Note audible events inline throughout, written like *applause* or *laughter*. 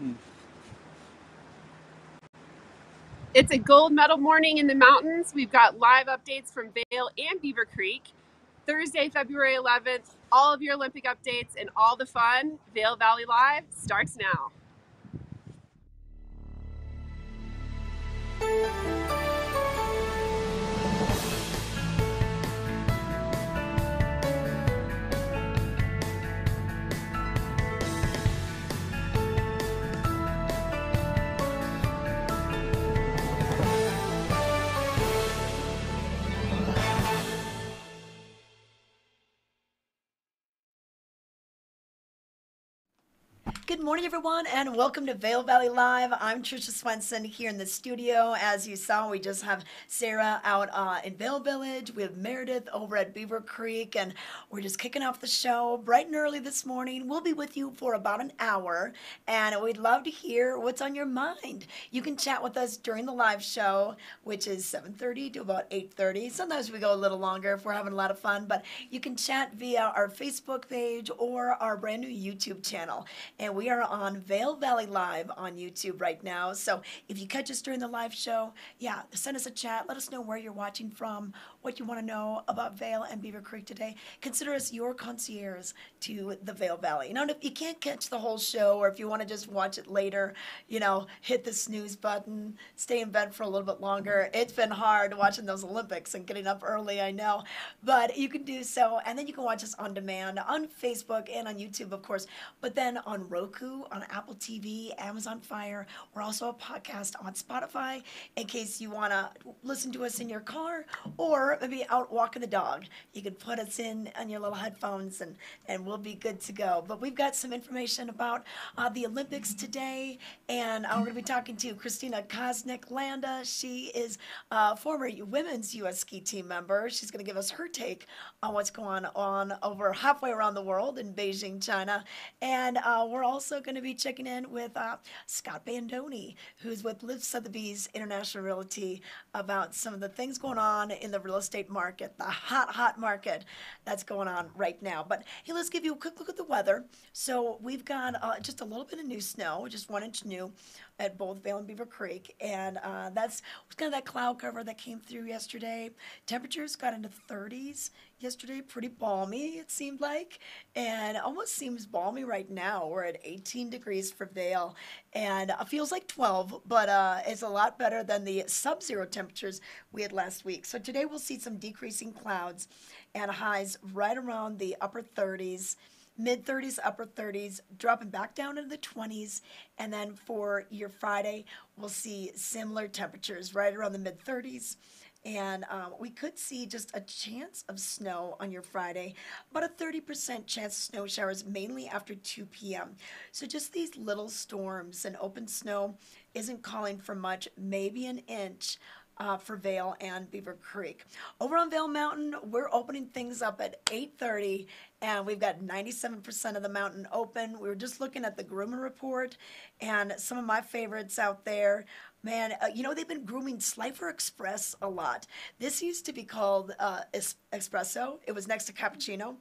Mm. It's a gold medal morning in the mountains. We've got live updates from Vail and Beaver Creek. Thursday, February 11th, all of your Olympic updates and all the fun. Vail Valley Live starts now. Good morning, everyone, and welcome to Vail Valley Live. I'm Trisha Swenson here in the studio. As you saw, we just have Sarah out uh, in Vail Village. We have Meredith over at Beaver Creek, and we're just kicking off the show bright and early this morning. We'll be with you for about an hour, and we'd love to hear what's on your mind. You can chat with us during the live show, which is 7:30 to about 8:30. Sometimes we go a little longer if we're having a lot of fun, but you can chat via our Facebook page or our brand new YouTube channel, and we are on Vail Valley Live on YouTube right now. So if you catch us during the live show, yeah, send us a chat. Let us know where you're watching from, what you want to know about Vail and Beaver Creek today. Consider us your concierge to the Vail Valley. You know, if you can't catch the whole show or if you want to just watch it later, you know, hit the snooze button, stay in bed for a little bit longer. It's been hard watching those Olympics and getting up early, I know, but you can do so. And then you can watch us on demand on Facebook and on YouTube, of course, but then on Roku, on Apple TV, Amazon Fire. We're also a podcast on Spotify in case you want to listen to us in your car or maybe out walking the dog. You can put us in on your little headphones and, and we'll be good to go. But we've got some information about uh, the Olympics today, and uh, we're going to be talking to Kristina Koznick Landa. She is a former women's U.S. ski team member. She's going to give us her take on what's going on over halfway around the world in Beijing, China. And uh, we're also going to be checking in with uh, Scott Bandoni, who's with Liv Sotheby's International Realty, about some of the things going on in the real estate market, the hot, hot market that's going on right now. But hey, let's give you a quick look at the weather. So we've got uh, just a little bit of new snow, just one inch new at both Vail and Beaver Creek, and uh, that's kind of that cloud cover that came through yesterday. Temperatures got into the 30s yesterday, pretty balmy it seemed like, and almost seems balmy right now. We're at 18 degrees for Vail, and it feels like 12, but uh, it's a lot better than the sub-zero temperatures we had last week. So today we'll see some decreasing clouds and highs right around the upper 30s mid 30s, upper 30s, dropping back down into the 20s. And then for your Friday, we'll see similar temperatures right around the mid 30s. And um, we could see just a chance of snow on your Friday, about a 30% chance of snow showers, mainly after 2 p.m. So just these little storms and open snow isn't calling for much, maybe an inch uh, for Vail and Beaver Creek. Over on Vail Mountain, we're opening things up at 8:30, and we've got 97% of the mountain open. We were just looking at the groomer report, and some of my favorites out there. Man, uh, you know they've been grooming Slifer Express a lot. This used to be called uh, es- Espresso. It was next to Cappuccino,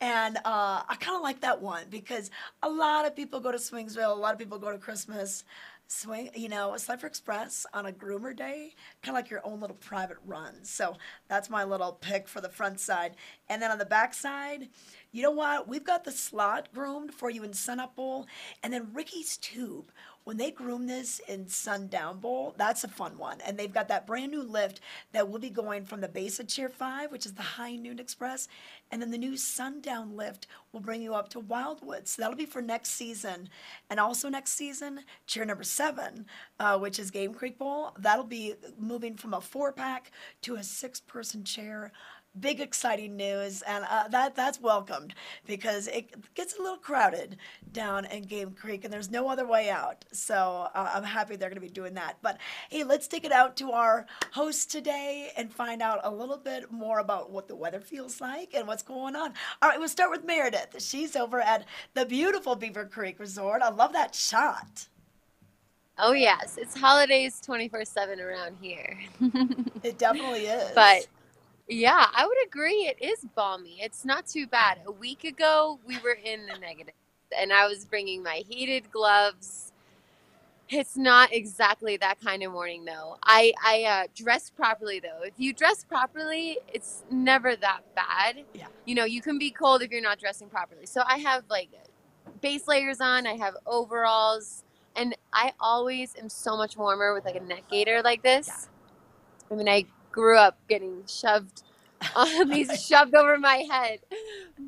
and uh, I kind of like that one because a lot of people go to Swingsville. A lot of people go to Christmas swing, you know, a Slifer Express on a groomer day, kind of like your own little private run. So that's my little pick for the front side. And then on the back side, you know what? We've got the slot groomed for you in Sunup Bowl, and then Ricky's Tube when they groom this in Sundown Bowl, that's a fun one. And they've got that brand new lift that will be going from the base of Chair 5, which is the High Noon Express, and then the new Sundown lift will bring you up to Wildwood. So that'll be for next season. And also next season, Chair number 7, uh, which is Game Creek Bowl, that'll be moving from a four pack to a six person chair big exciting news and uh, that that's welcomed because it gets a little crowded down in game creek and there's no other way out. So uh, i'm happy they're going to be doing that. But hey let's take it out to our host today and find out a little bit more about what the weather feels like and what's going on. All right we'll start with meredith. She's over at the beautiful beaver creek resort. I love that shot. Oh yes, it's holidays 24/7 around here. *laughs* it definitely is. But yeah, I would agree. It is balmy. It's not too bad. A week ago, we were in the negative, and I was bringing my heated gloves It's not exactly that kind of morning though. I I uh, dress properly though. If you dress properly, it's never that bad. Yeah. You know, you can be cold if you're not dressing properly. So I have like base layers on. I have overalls, and I always am so much warmer with like a neck gaiter like this. Yeah. I mean, I grew up getting shoved *laughs* on these shoved over my head,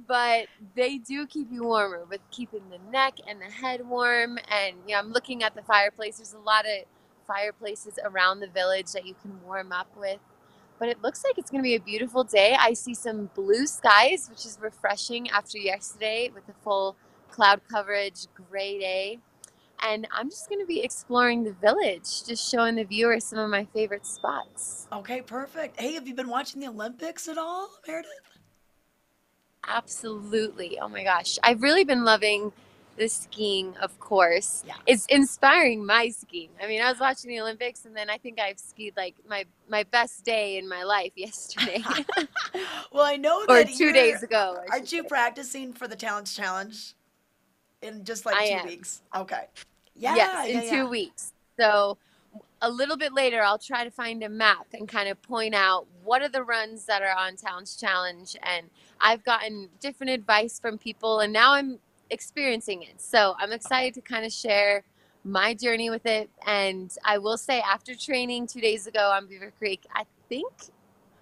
but they do keep you warmer with keeping the neck and the head warm. And you know, I'm looking at the fireplace. There's a lot of fireplaces around the village that you can warm up with. But it looks like it's going to be a beautiful day. I see some blue skies, which is refreshing after yesterday with the full cloud coverage, gray day. And I'm just going to be exploring the village, just showing the viewers some of my favorite spots. Okay, perfect. Hey, have you been watching the Olympics at all, Meredith? Absolutely. Oh my gosh. I've really been loving the skiing, of course. Yeah. It's inspiring my skiing. I mean, I was watching the Olympics and then I think I've skied like my my best day in my life *laughs* yesterday *laughs* well, I know or that 2 days ago. Aren't you practicing for the Talons Challenge in just like I 2 am. weeks? Okay. Yeah, yes, yeah, in 2 yeah. weeks. So a little bit later I'll try to find a map and kind of point out what are the runs that are on Talons Challenge and I've gotten different advice from people and now I'm experiencing it. So I'm excited to kind of share my journey with it. And I will say, after training two days ago on Beaver Creek, I think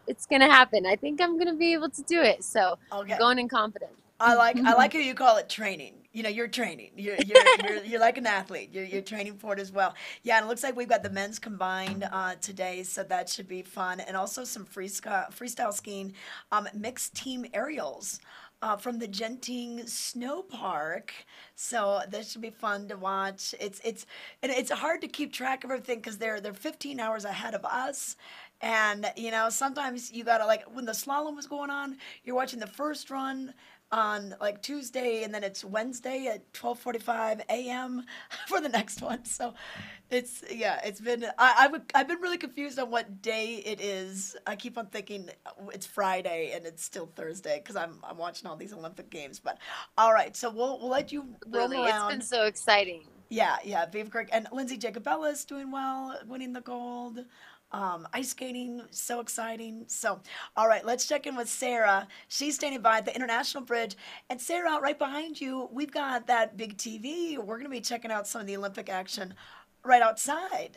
it's going to happen. I think I'm going to be able to do it. So Okay. I'm going in confidence. I like I like *laughs* how you call it training. You know, you're training. You're you're you're, you're like an athlete. You're you're training for it as well. Yeah, and it looks like we've got the men's combined uh, today, so that should be fun, and also some free freestyle skiing, um, mixed team aerials. Uh, from the Genting Snow Park, so this should be fun to watch. It's it's and it's hard to keep track of everything because they're they're 15 hours ahead of us, and you know sometimes you gotta like when the slalom was going on, you're watching the first run on like Tuesday and then it's Wednesday at 12:45 a.m. *laughs* for the next one. So it's yeah, it's been I, I would I've been really confused on what day it is. I keep on thinking uh, it's Friday and it's still Thursday because I'm I'm watching all these Olympic games. But all right, so we'll we'll let you roam Lily, it's around. been so exciting. Yeah, yeah, Beaver Creek and Lindsay Jacobellis is doing well, winning the gold. Um, ice skating, so exciting. So, all right, let's check in with Sarah. She's standing by the International Bridge. And Sarah, right behind you, we've got that big TV. We're going to be checking out some of the Olympic action right outside.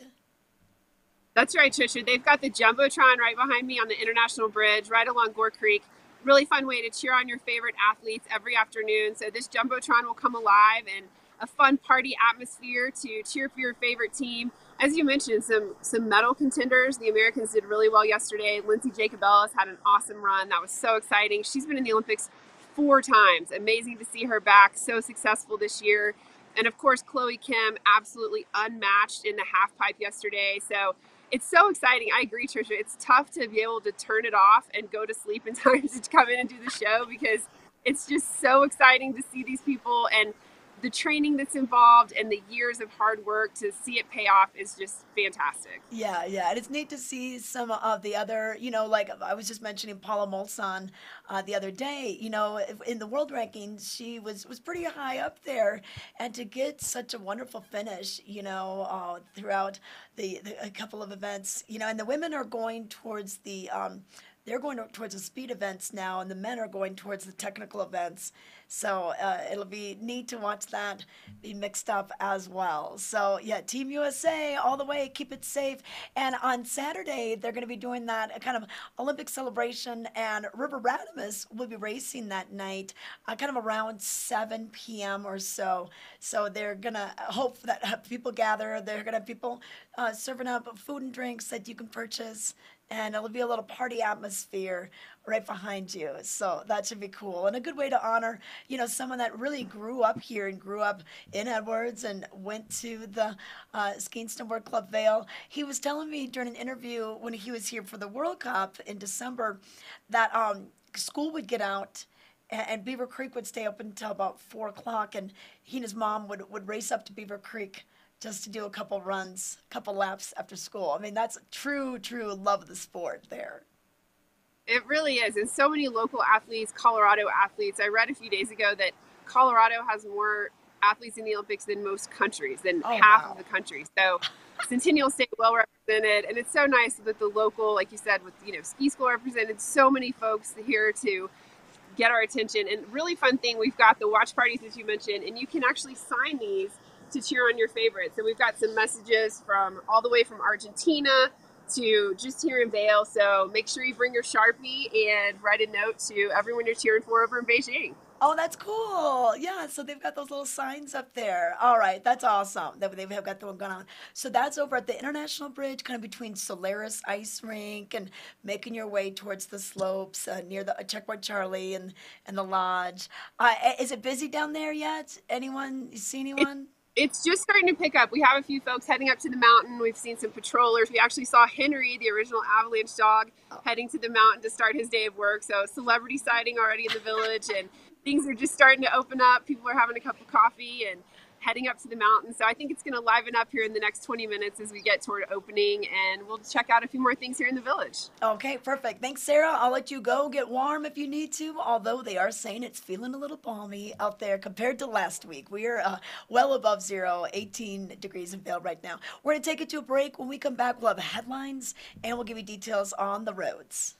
That's right, Trisha. They've got the Jumbotron right behind me on the International Bridge, right along Gore Creek. Really fun way to cheer on your favorite athletes every afternoon. So this Jumbotron will come alive and a fun party atmosphere to cheer for your favorite team. As you mentioned, some some medal contenders. The Americans did really well yesterday. Lindsay Jacobellis had an awesome run. That was so exciting. She's been in the Olympics four times. Amazing to see her back. So successful this year. And of course, Chloe Kim, absolutely unmatched in the half pipe yesterday. So it's so exciting. I agree, Trisha. It's tough to be able to turn it off and go to sleep in *laughs* time to come in and do the show because it's just so exciting to see these people and the training that's involved and the years of hard work to see it pay off is just fantastic. Yeah, yeah, and it's neat to see some of the other, you know, like I was just mentioning Paula Moltzan uh, the other day. You know, in the world rankings, she was was pretty high up there, and to get such a wonderful finish, you know, uh, throughout the, the a couple of events, you know, and the women are going towards the. Um, they're going towards the speed events now, and the men are going towards the technical events. So uh, it'll be neat to watch that be mixed up as well. So yeah, Team USA all the way, keep it safe. And on Saturday, they're going to be doing that kind of Olympic celebration, and River Radamus will be racing that night, uh, kind of around 7 p.m. or so. So they're going to hope that uh, people gather. They're going to have people uh, serving up food and drinks that you can purchase and it'll be a little party atmosphere right behind you. So that should be cool and a good way to honor, you know, someone that really grew up here and grew up in Edwards and went to the uh, Skiing Snowboard Club Vail. He was telling me during an interview when he was here for the World Cup in December that um, school would get out. And Beaver Creek would stay open until about four o'clock, and he and his mom would, would race up to Beaver Creek just to do a couple runs, a couple laps after school. I mean, that's true, true love of the sport there. It really is. And so many local athletes, Colorado athletes. I read a few days ago that Colorado has more athletes in the Olympics than most countries, than Oh, half wow. of the countries. So *laughs* Centennial State well represented, and it's so nice that the local, like you said, with you know ski school represented, so many folks here to get our attention. And really fun thing, we've got the watch parties as you mentioned, and you can actually sign these to cheer on your favorites. And we've got some messages from all the way from Argentina to just here in Vail. So make sure you bring your Sharpie and write a note to everyone you're cheering for over in Beijing. Oh, that's cool. Yeah, so they've got those little signs up there. All right, that's awesome. That they've got the one going on. So that's over at the International Bridge, kind of between Solaris Ice Rink and making your way towards the slopes uh, near the uh, Checkpoint Charlie and and the lodge. Uh, is it busy down there yet? Anyone you see anyone? It's just starting to pick up. We have a few folks heading up to the mountain. We've seen some patrollers. We actually saw Henry, the original avalanche dog, oh. heading to the mountain to start his day of work. So celebrity sighting already in the village, and things are just starting to open up. People are having a cup of coffee and heading up to the mountain. So I think it's going to liven up here in the next 20 minutes as we get toward opening, and we'll check out a few more things here in the village. Okay, perfect. Thanks, Sarah. I'll let you go get warm if you need to, although they are saying it's feeling a little balmy out there compared to last week. We are uh, well above zero, 18 degrees in Vail right now. We're going to take it to a break. When we come back, we'll have headlines and we'll give you details on the roads.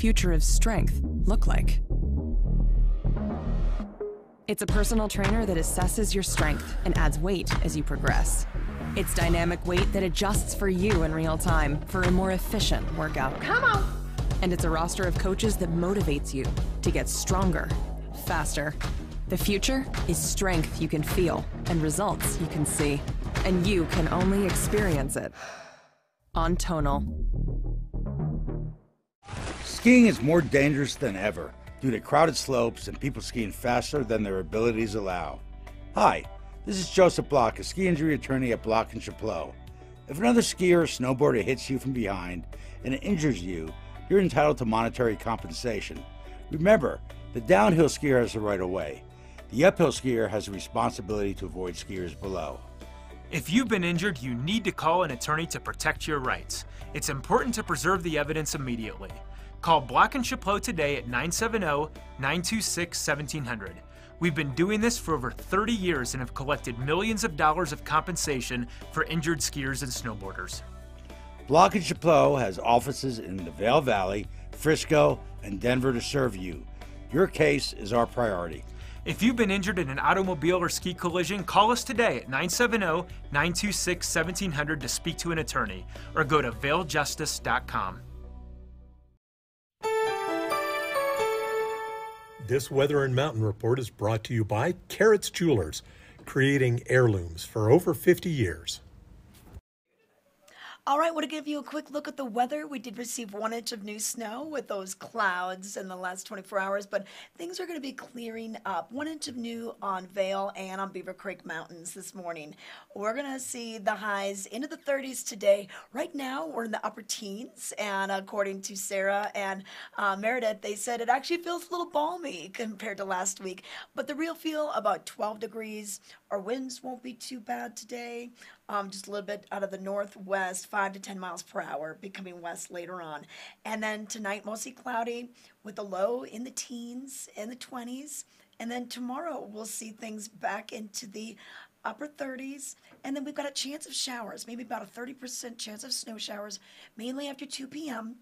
Future of strength look like? It's a personal trainer that assesses your strength and adds weight as you progress. It's dynamic weight that adjusts for you in real time for a more efficient workout. Come on. And it's a roster of coaches that motivates you to get stronger, faster. The future is strength you can feel and results you can see. And you can only experience it on Tonal. Skiing is more dangerous than ever due to crowded slopes and people skiing faster than their abilities allow. Hi, this is Joseph Bloch, a ski injury attorney at Bloch and Chapleau. If another skier or snowboarder hits you from behind and injures you, you're entitled to monetary compensation. Remember, the downhill skier has the right of way. The uphill skier has a responsibility to avoid skiers below. If you've been injured, you need to call an attorney to protect your rights. It's important to preserve the evidence immediately. Call Bloch and Chapleau today at 970-926-1700. We've been doing this for over 30 years and have collected millions of dollars of compensation for injured skiers and snowboarders. Bloch and Chapleau has offices in the Vail Valley, Frisco, and Denver to serve you. Your case is our priority. If you've been injured in an automobile or ski collision, call us today at 970 926 1700 to speak to an attorney or go to vailjustice.com. This Weather and Mountain Report is brought to you by Karats Jewelers, creating heirlooms for over 50 years. All right, want to give you a quick look at the weather. We did receive one inch of new snow with those clouds in the last 24 hours, but things are going to be clearing up. One inch of new on Vail and on Beaver Creek Mountains this morning. We're going to see the highs into the 30s today. Right now, we're in the upper teens, and according to Sarah and uh, Meredith, they said it actually feels a little balmy compared to last week, but the real feel about 12 degrees. Our winds won't be too bad today. Um, just a little bit out of the northwest, five to 10 miles per hour, becoming west later on. And then tonight, mostly cloudy with a low in the teens and the 20s. And then tomorrow, we'll see things back into the upper 30s. And then we've got a chance of showers, maybe about a 30% chance of snow showers, mainly after 2 p.m.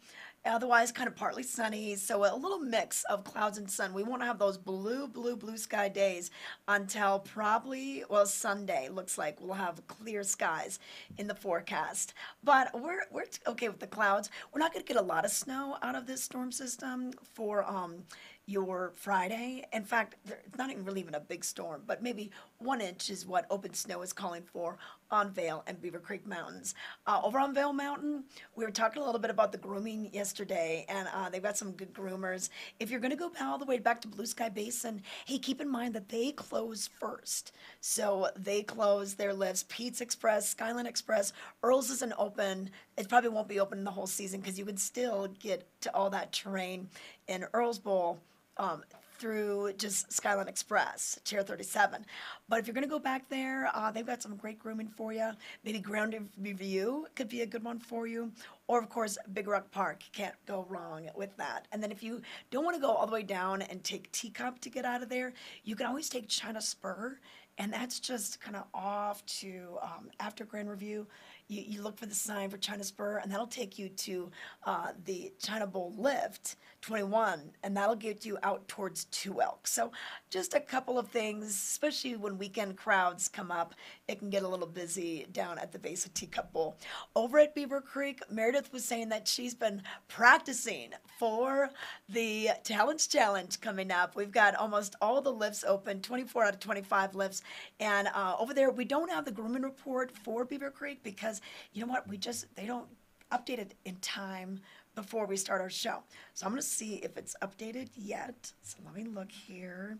Otherwise, kind of partly sunny, so a little mix of clouds and sun. We won't have those blue, blue, blue sky days until probably, well, Sunday looks like we'll have clear skies in the forecast. But we're, we're okay with the clouds. We're not going to get a lot of snow out of this storm system for um, your Friday. In fact, it's not even really even a big storm, but maybe one inch is what Open Snow is calling for on Vail and Beaver Creek Mountains. Uh, over on Vail Mountain, we were talking a little bit about the grooming yesterday, and uh, they've got some good groomers. If you're going to go all the way back to Blue Sky Basin, hey, keep in mind that they close first. So they close their lifts. Pete's Express, Skyline Express, Earl's isn't open. It probably won't be open the whole season because you can still get to all that terrain in Earl's Bowl um, through just Skyline Express, Chair 37. But if you're going to go back there, uh, they've got some great grooming for you. Maybe Grand Review could be a good one for you. Or, of course, Big Rock Park. Can't go wrong with that. And then if you don't want to go all the way down and take Teacup to get out of there, you can always take China Spur. And that's just kind of off to um, after Grand Review you, you look for the sign for China Spur, and that'll take you to uh, the China Bowl Lift 21, and that'll get you out towards Two Elk. So, just a couple of things, especially when weekend crowds come up, it can get a little busy down at the base of Teacup Bowl. Over at Beaver Creek, Meredith was saying that she's been practicing for the Talons Challenge coming up. We've got almost all the lifts open, 24 out of 25 lifts, and uh, over there, we don't have the grooming report for Beaver Creek because because you know what? We just, they don't update it in time before we start our show. So I'm going to see if it's updated yet. So let me look here.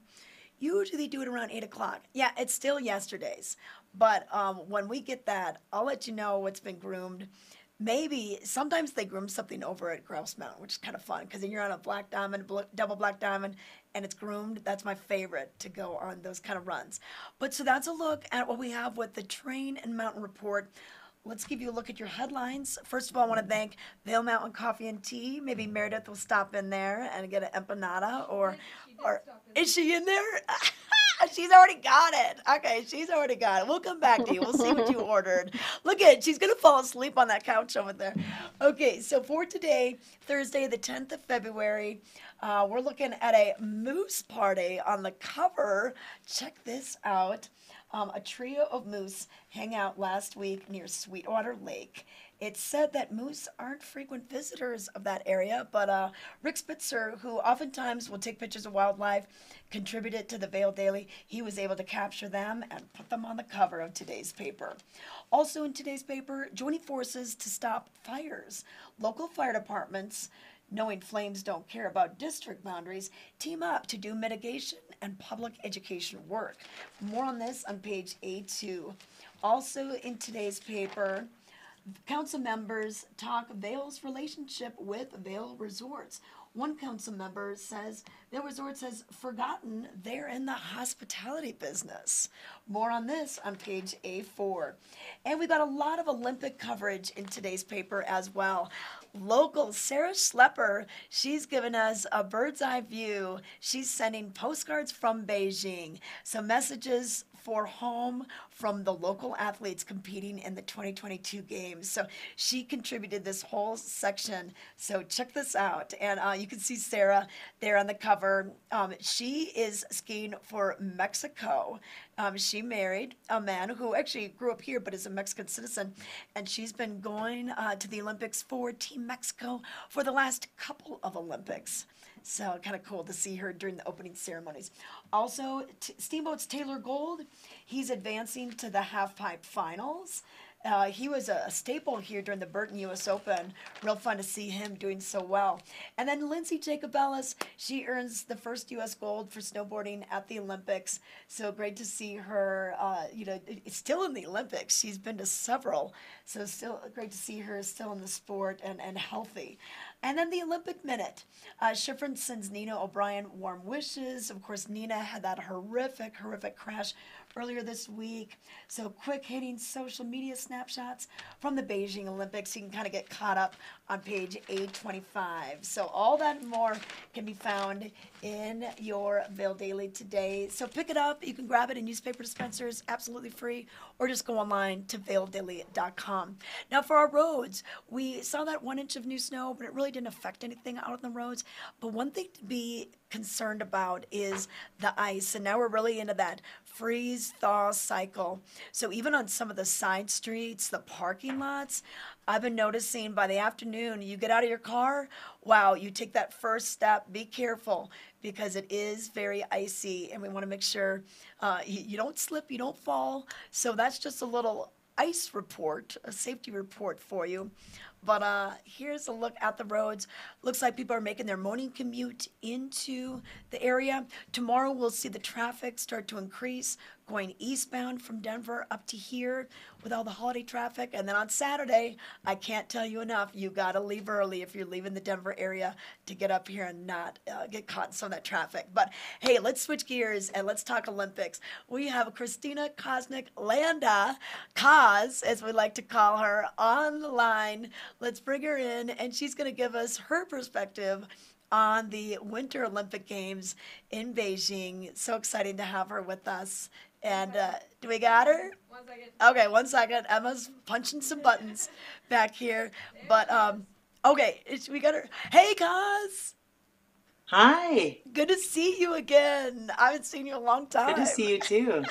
Usually they do it around 8 o'clock. Yeah, it's still yesterday's. But um, when we get that, I'll let you know what's been groomed. Maybe sometimes they groom something over at Grouse Mountain, which is kind of fun because then you're on a black diamond, double black diamond, and it's groomed. That's my favorite to go on those kind of runs. But so that's a look at what we have with the Train and Mountain Report. Let's give you a look at your headlines. First of all, I want to thank Vail Mountain Coffee and Tea. Maybe Meredith will stop in there and get an empanada, or, or is she in there? *laughs* she's already got it. Okay, she's already got it. We'll come back to you. We'll see what you *laughs* ordered. Look at, she's gonna fall asleep on that couch over there. Okay, so for today, Thursday, the 10th of February, uh, we're looking at a moose party on the cover. Check this out. Um, a trio of moose hang out last week near Sweetwater Lake. It's said that moose aren't frequent visitors of that area, but uh, Rick Spitzer, who oftentimes will take pictures of wildlife, contributed to the Vail Daily. He was able to capture them and put them on the cover of today's paper. Also in today's paper, joining forces to stop fires. Local fire departments knowing flames don't care about district boundaries, team up to do mitigation and public education work. More on this on page A2. Also in today's paper, council members talk Vail's relationship with Vail Resorts. One council member says Vail Resorts has forgotten they're in the hospitality business. More on this on page A4. And we've got a lot of Olympic coverage in today's paper as well local Sarah Schleper. She's given us a bird's eye view. She's sending postcards from Beijing, some messages for home from the local athletes competing in the 2022 games. So she contributed this whole section. So check this out. And uh, you can see Sarah there on the cover. Um, she is skiing for Mexico. Um, she married a man who actually grew up here but is a Mexican citizen. And she's been going uh, to the Olympics for Team Mexico for the last couple of Olympics. So kind of cool to see her during the opening ceremonies. Also, T- Steamboat's Taylor Gold, he's advancing to the half pipe finals. Uh, he was a, staple here during the Burton U.S. Open. Real fun to see him doing so well. And then Lindsay Jacobellis, she earns the first U.S. gold for snowboarding at the Olympics. So great to see her. Uh, you know, still in the Olympics. She's been to several. So still great to see her still in the sport and and healthy. And then the Olympic Minute. Uh, sends Nina O'Brien warm wishes. Of course, Nina had that horrific, horrific crash earlier this week. So, quick hitting social media snapshots from the Beijing Olympics. You can kind of get caught up on page 825. So, all that and more can be found in your Vail Daily today. So, pick it up. You can grab it in newspaper dispensers, absolutely free, or just go online to vaildaily.com. Now, for our roads, we saw that one inch of new snow, but it really didn't affect anything out on the roads. But one thing to be concerned about is the ice. And now we're really into that freeze thaw cycle. So even on some of the side streets, the parking lots, I've been noticing by the afternoon, you get out of your car, wow, you take that first step, be careful because it is very icy and we want to make sure uh, you, you don't slip, you don't fall. So that's just a little ice report, a safety report for you. But uh, here's a look at the roads. Looks like people are making their morning commute into the area. Tomorrow we'll see the traffic start to increase going eastbound from Denver up to here with all the holiday traffic. And then on Saturday, I can't tell you enough, you got to leave early if you're leaving the Denver area to get up here and not uh, get caught in some of that traffic. But hey, let's switch gears and let's talk Olympics. We have Kristina Koznick Landa, Kaz, as we like to call her, on the line. Let's bring her in, and she's going to give us her perspective on the Winter Olympic Games in Beijing. So exciting to have her with us. And uh, do we got her? One second. Okay, one second. Emma's punching some buttons back here. But um, okay, it's- we got her. Hey, Cos. Hi. Good to see you again. I haven't seen you a long time. Good to see you too.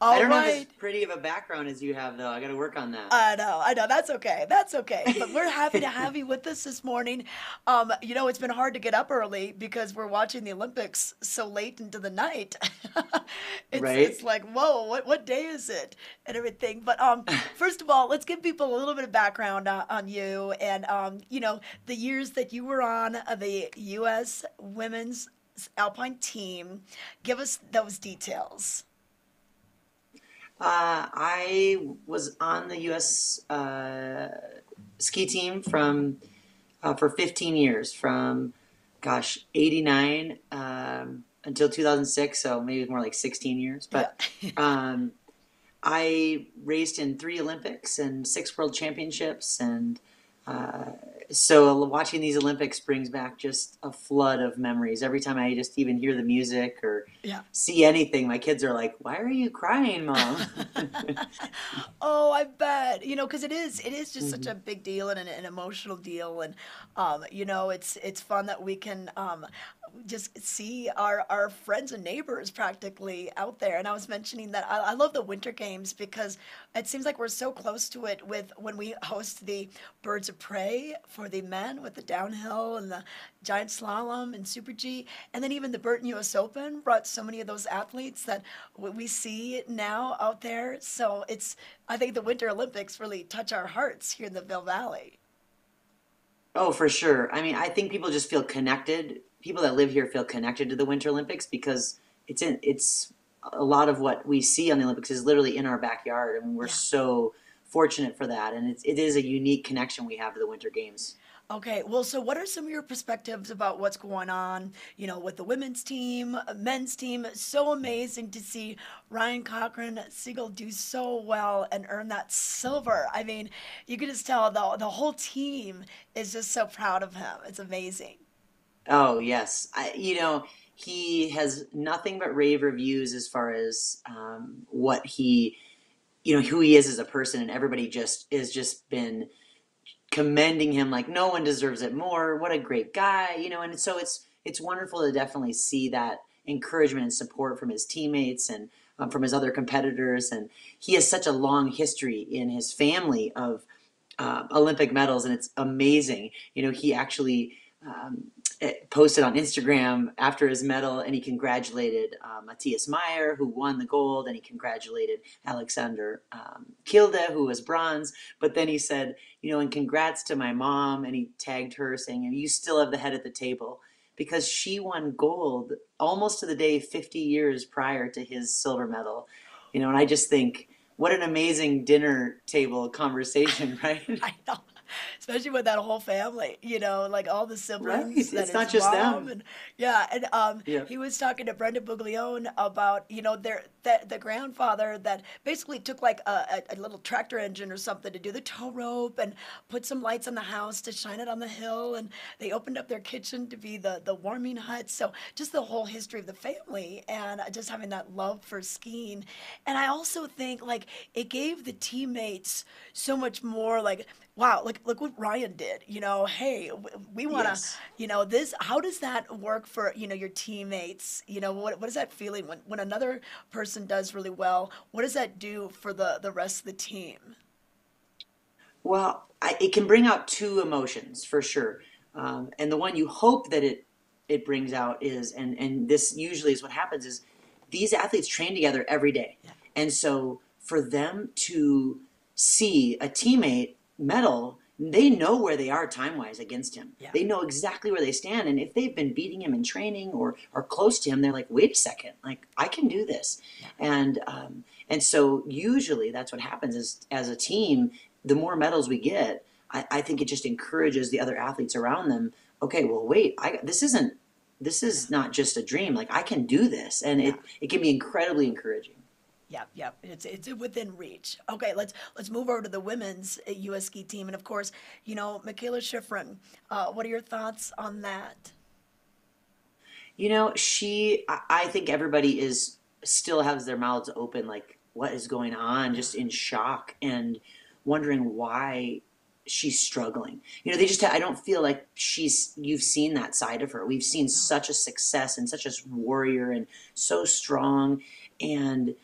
All *laughs* I don't have as pretty of a background as you have though. I got to work on that. I know, I know. That's okay. That's okay. But we're happy to have *laughs* you with us this morning. Um, you know, it's been hard to get up early because we're watching the Olympics so late into the night. *laughs* it's, Right. it's like, whoa, what, what day is it? And everything. But um, first of all, let's give people a little bit of background uh, on you and, um, you know, the years that you were on uh, the U.S. women's alpine team. Give us those details. Uh, I was on the U.S. Uh, ski team from uh, for 15 years, from gosh, 89 um, until 2006. So maybe more like 16 years. But *laughs* um, I raced in three Olympics and six World Championships, and uh, so watching these Olympics brings back just a flood of memories. Every time I just even hear the music or Yeah. see anything, my kids are like, "Why are you crying, mom?" *laughs* *laughs* Oh, I bet. You know, because it is it is just Mm-hmm. such a big deal and an, an emotional deal, and um, you know, it's it's fun that we can um, just see our our friends and neighbors practically out there. And I was mentioning that I, I love the Winter Games because it seems like we're so close to it with when we host the Birds of Prey for the men with the downhill and the giant slalom and Super G, and then even the Burton U.S. Open brought so many of those athletes that we see now out there. So it's I think the Winter Olympics really touch our hearts here in the Vail Valley. Oh, for sure. I mean, I think people just feel connected. People that live here feel connected to the Winter Olympics because it's in it's a lot of what we see on the Olympics is literally in our backyard, and we're Yeah. so fortunate for that. And it's it is a unique connection we have to the Winter Games. Okay, well, so what are some of your perspectives about what's going on, you know, with the women's team, uh, men's team? So amazing to see Ryan Cochran Siegle do so well and earn that silver. I mean, you can just tell the the whole team is just so proud of him. It's amazing. Oh yes, I, you know he has nothing but rave reviews as far as um, what he, you know, who he is as a person, and everybody just has just been commending him like no one deserves it more. What a great guy, you know, and so it's it's wonderful to definitely see that encouragement and support from his teammates and um, from his other competitors, and he has such a long history in his family of uh, Olympic medals, and it's amazing. You know, he actually um, posted on Instagram after his medal, and he congratulated uh, Matthias Mayer, who won the gold, and he congratulated Alexander um, Kilde, who was bronze. But then he said, you know, and congrats to my mom, and he tagged her saying, "You still have the head at the table." Because she won gold almost to the day 50 years prior to his silver medal. You know, and I just think, what an amazing dinner table conversation, *laughs* right? I know. *laughs* especially with that whole family, you know, like all the siblings. Right. that It's not just them. And, yeah, and um, Yeah. he was talking to Brenda Buglione about, you know, their the, the grandfather that basically took like a, a, a little tractor engine or something to do the tow rope and put some lights on the house to shine it on the hill, and they opened up their kitchen to be the the warming hut. So just the whole history of the family and just having that love for skiing, and I also think like it gave the teammates so much more like wow look look what ryan did you know hey we want to Yes. you know this how does that work for you know your teammates? You know what, what is that feeling when, when another person does really well? What does that do for the the rest of the team? Well, I, it can bring out two emotions for sure, um, and the one you hope that it it brings out is, and and this usually is what happens is, these athletes train together every day, and so for them to see a teammate medal, they know where they are time wise against him. Yeah. They know exactly where they stand, and if they've been beating him in training or are close to him, they're like, wait a second, like I can do this, and um, and so usually that's what happens is as a team, the more medals we get, I, I think it just encourages the other athletes around them. Okay, well, wait, I this isn't this is not just a dream. Like I can do this, and it it can be incredibly encouraging. Yep, yep. It's it's within reach. Okay, let's let's move over to the women's uh, U.S. ski team, and of course, you know, Mikaela Shiffrin. Uh, what are your thoughts on that? You know, she, I think everybody is still has their mouths open, like, what is going on, just in shock and wondering why she's struggling. You know, they just, I don't feel like she's, you've seen that side of her. We've seen such a success and such a warrior and so strong. And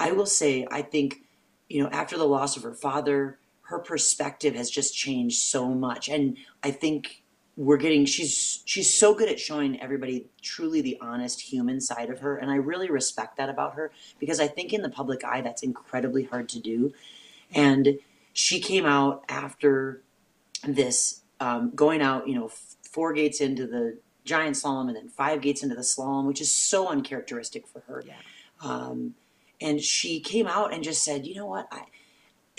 I will say, I think, you know, after the loss of her father, her perspective has just changed so much. And I think we're getting she's she's so good at showing everybody truly the honest human side of her and i really respect that about her because i think in the public eye that's incredibly hard to do and she came out after this um, going out you know f- four gates into the giant slalom and then five gates into the slalom which is so uncharacteristic for her Yeah. um, and she came out and just said you know what? I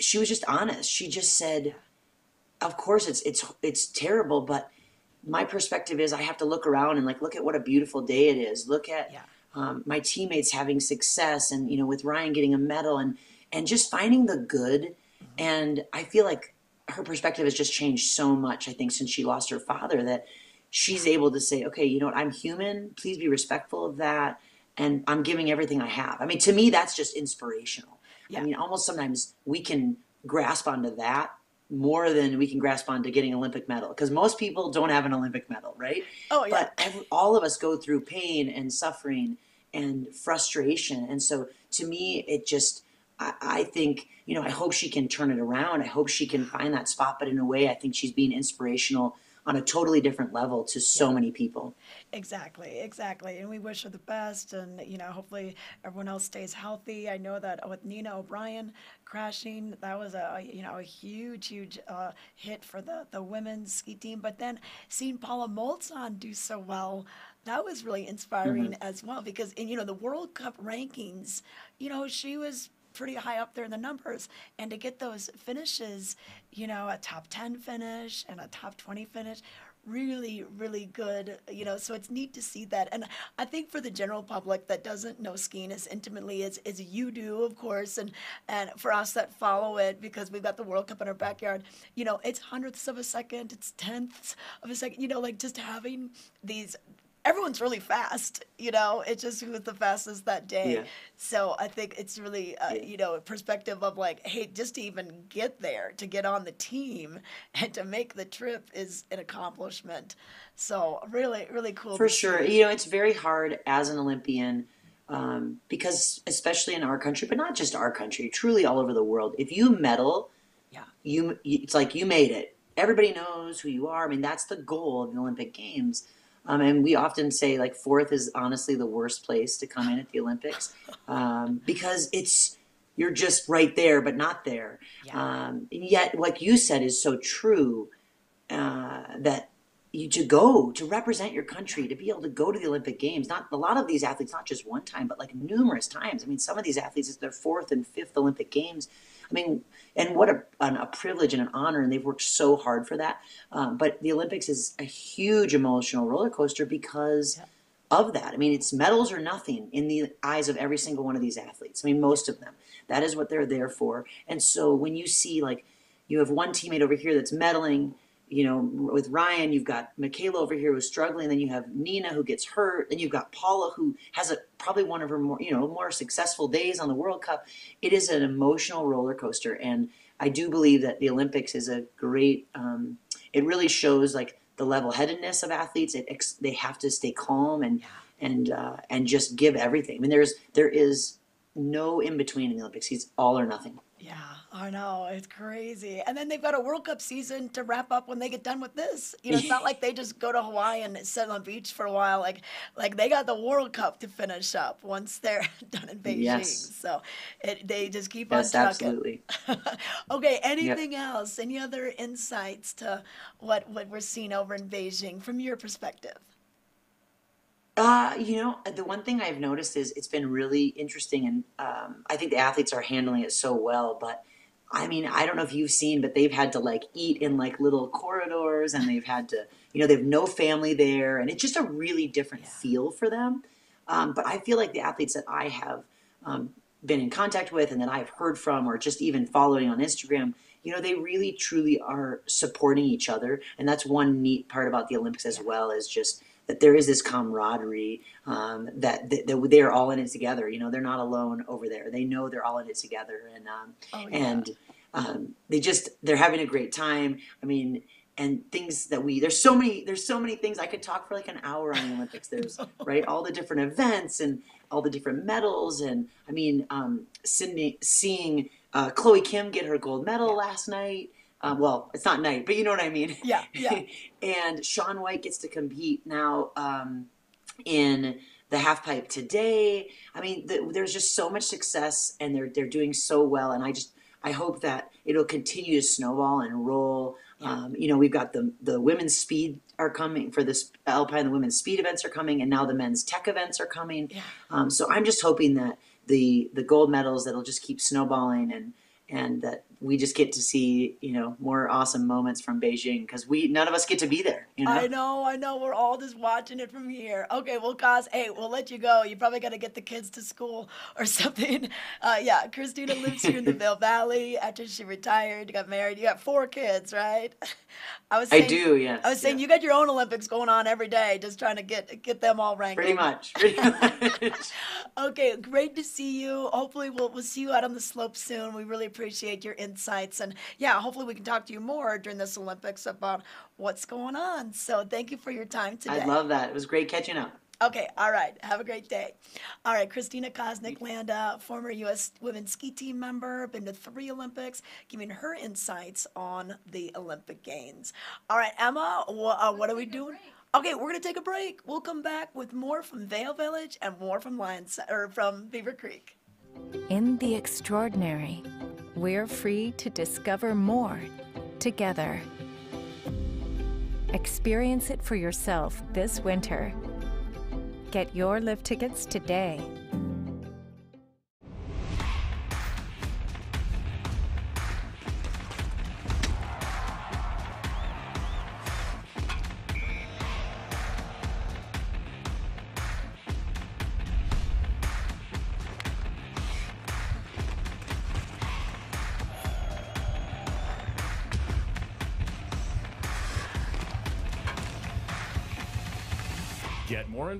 she was just honest. She just said of course it's it's it's terrible but my perspective is i have to look around and like look at what a beautiful day it is. Look at Yeah. um, my teammates having success and you know with ryan getting a medal and and just finding the good. And i feel like her perspective has just changed so much i think since she lost her father that she's able to say okay you know what? I'm human. Please be respectful of that and i'm giving everything i have. I mean to me that's just inspirational. Yeah. i mean almost sometimes we can grasp onto that more than we can grasp onto getting an olympic medal because most people don't have an olympic medal right? Oh yeah. but every, all of us go through pain and suffering and frustration. And so to me it just I, I think you know i hope she can turn it around. I hope she can find that spot but in a way i think she's being inspirational on a totally different level to so many people Exactly, exactly. And we wish her the best. And, you know, hopefully everyone else stays healthy. I know that with Nina O'Brien crashing, that was a, you know, a huge, huge uh, hit for the, the women's ski team. But then seeing Paula Moltzan do so well, that was really inspiring as well because, in, you know, the World Cup rankings, you know, she was pretty high up there in the numbers. And to get those finishes, you know, a top 10 finish and a top 20 finish, really, really good, you know, so it's neat to see that. And I think for the general public that doesn't know skiing as intimately as, as you do, of course, and, and for us that follow it because we've got the World Cup in our backyard, you know, it's hundredths of a second, it's tenths of a second, you know, like just having these everyone's really fast, you know. It's just who's the fastest that day. Yeah. So I think it's really, uh, Yeah. you know, a perspective of like, hey, just to even get there, to get on the team, *laughs* and to make the trip is an accomplishment. So really, really cool. For sure. You know, it's very hard as an Olympian um, because, especially in our country, but not just our country, truly all over the world, if you medal, Yeah. you it's like you made it. Everybody knows who you are. I mean, that's the goal of the Olympic Games. Um, and we often say like fourth is honestly the worst place to come in at the Olympics *laughs* um, because it's you're just right there but not there. Yeah. Um, and yet, like you said, is so true uh, that you to go to represent your country to be able to go to the olympic games not a lot of these athletes not just one time but like numerous times i mean some of these athletes it's their fourth and fifth olympic games I mean, and what a, an, a privilege and an honor, and they've worked so hard for that. Um, but the Olympics is a huge emotional roller coaster because yeah. of that. I mean, it's medals or nothing in the eyes of every single one of these athletes. I mean, most of them. That is what they're there for. And so when you see like you have one teammate over here that's medaling you know, with Ryan, you've got Mikaela over here who's struggling. Then you have Nina who gets hurt. Then you've got Paula who has a probably one of her more, you know, more successful days on the World Cup. It is an emotional roller coaster, and I do believe that the Olympics is a great. Um, it really shows like the level-headedness of athletes. It they have to stay calm and and uh, and just give everything. I mean, there's there is no in between in the Olympics. It's all or nothing. Yeah, I know. It's crazy. And then they've got a World Cup season to wrap up when they get done with this. You know, it's not like they just go to Hawaii and sit on the beach for a while. Like like they got the World Cup to finish up once they're *laughs* done in Beijing. Yes. So it, they just keep yes, on trucking. absolutely. *laughs* okay, anything yep. else? Any other insights to what what we're seeing over in Beijing from your perspective? Uh, you know, the one thing I've noticed is it's been really interesting, and um, I think the athletes are handling it so well. But I mean, I don't know if you've seen, but they've had to like eat in like little corridors, and they've had to, you know, they have no family there, and it's just a really different yeah. feel for them. Um, but I feel like the athletes that I have um, been in contact with, and that I've heard from, or just even following on Instagram, you know, they really truly are supporting each other, and that's one neat part about the Olympics as well. Is just that there is this camaraderie um, that, that, they're all in it together. You know, they're not alone over there. They know they're all in it together, and um, oh, yeah. and um, they just they're having a great time. I mean, and things that we there's so many there's so many things I could talk for like an hour on the Olympics. *laughs* There's right all the different events and all the different medals, and I mean, um, Sydney seeing uh, Chloe Kim get her gold medal yeah. last night. Um, well, it's not night, but you know what I mean. *laughs* Yeah, yeah. *laughs* and Shaun White gets to compete now um, in the half pipe today. I mean, the, there's just so much success, and they're they're doing so well. And I just I hope that it'll continue to snowball and roll. Yeah. Um, you know, we've got the the women's speed are coming for this Alpine. The women's speed events are coming, and now the men's tech events are coming. Yeah. Um, so I'm just hoping that the the gold medals that'll just keep snowballing and and that we just get to see you know more awesome moments from Beijing because we none of us get to be there. You know? I know, I know. We're all just watching it from here. Okay, well, Kaz, hey, we'll let you go. You probably got to get the kids to school *laughs* or something. Uh, yeah, Kristina lives here in the *laughs* Vail Valley after she retired, got married. You got four kids, right? *laughs* I was. Saying, I do. Yes. I was saying yeah. you got your own Olympics going on every day, just trying to get get them all ranked. Pretty much. Pretty much. okay, great to see you. Hopefully, we'll we'll see you out on the slope soon. We really appreciate your insights and yeah, hopefully we can talk to you more during this Olympics about what's going on. So thank you for your time today. I love that. It was great catching up. Okay, all right. Have a great day. All right, Kristina Koznick Landa, former U.S. women's ski team member, been to three Olympics, giving her insights on the Olympic Games. All right, Emma, wh- uh, what are we doing? Okay, we're gonna take a break. We'll come back with more from Vail Village and more from Lions or from Beaver Creek. In the extraordinary, we're free to discover more together. Experience it for yourself this winter. Get your lift tickets today.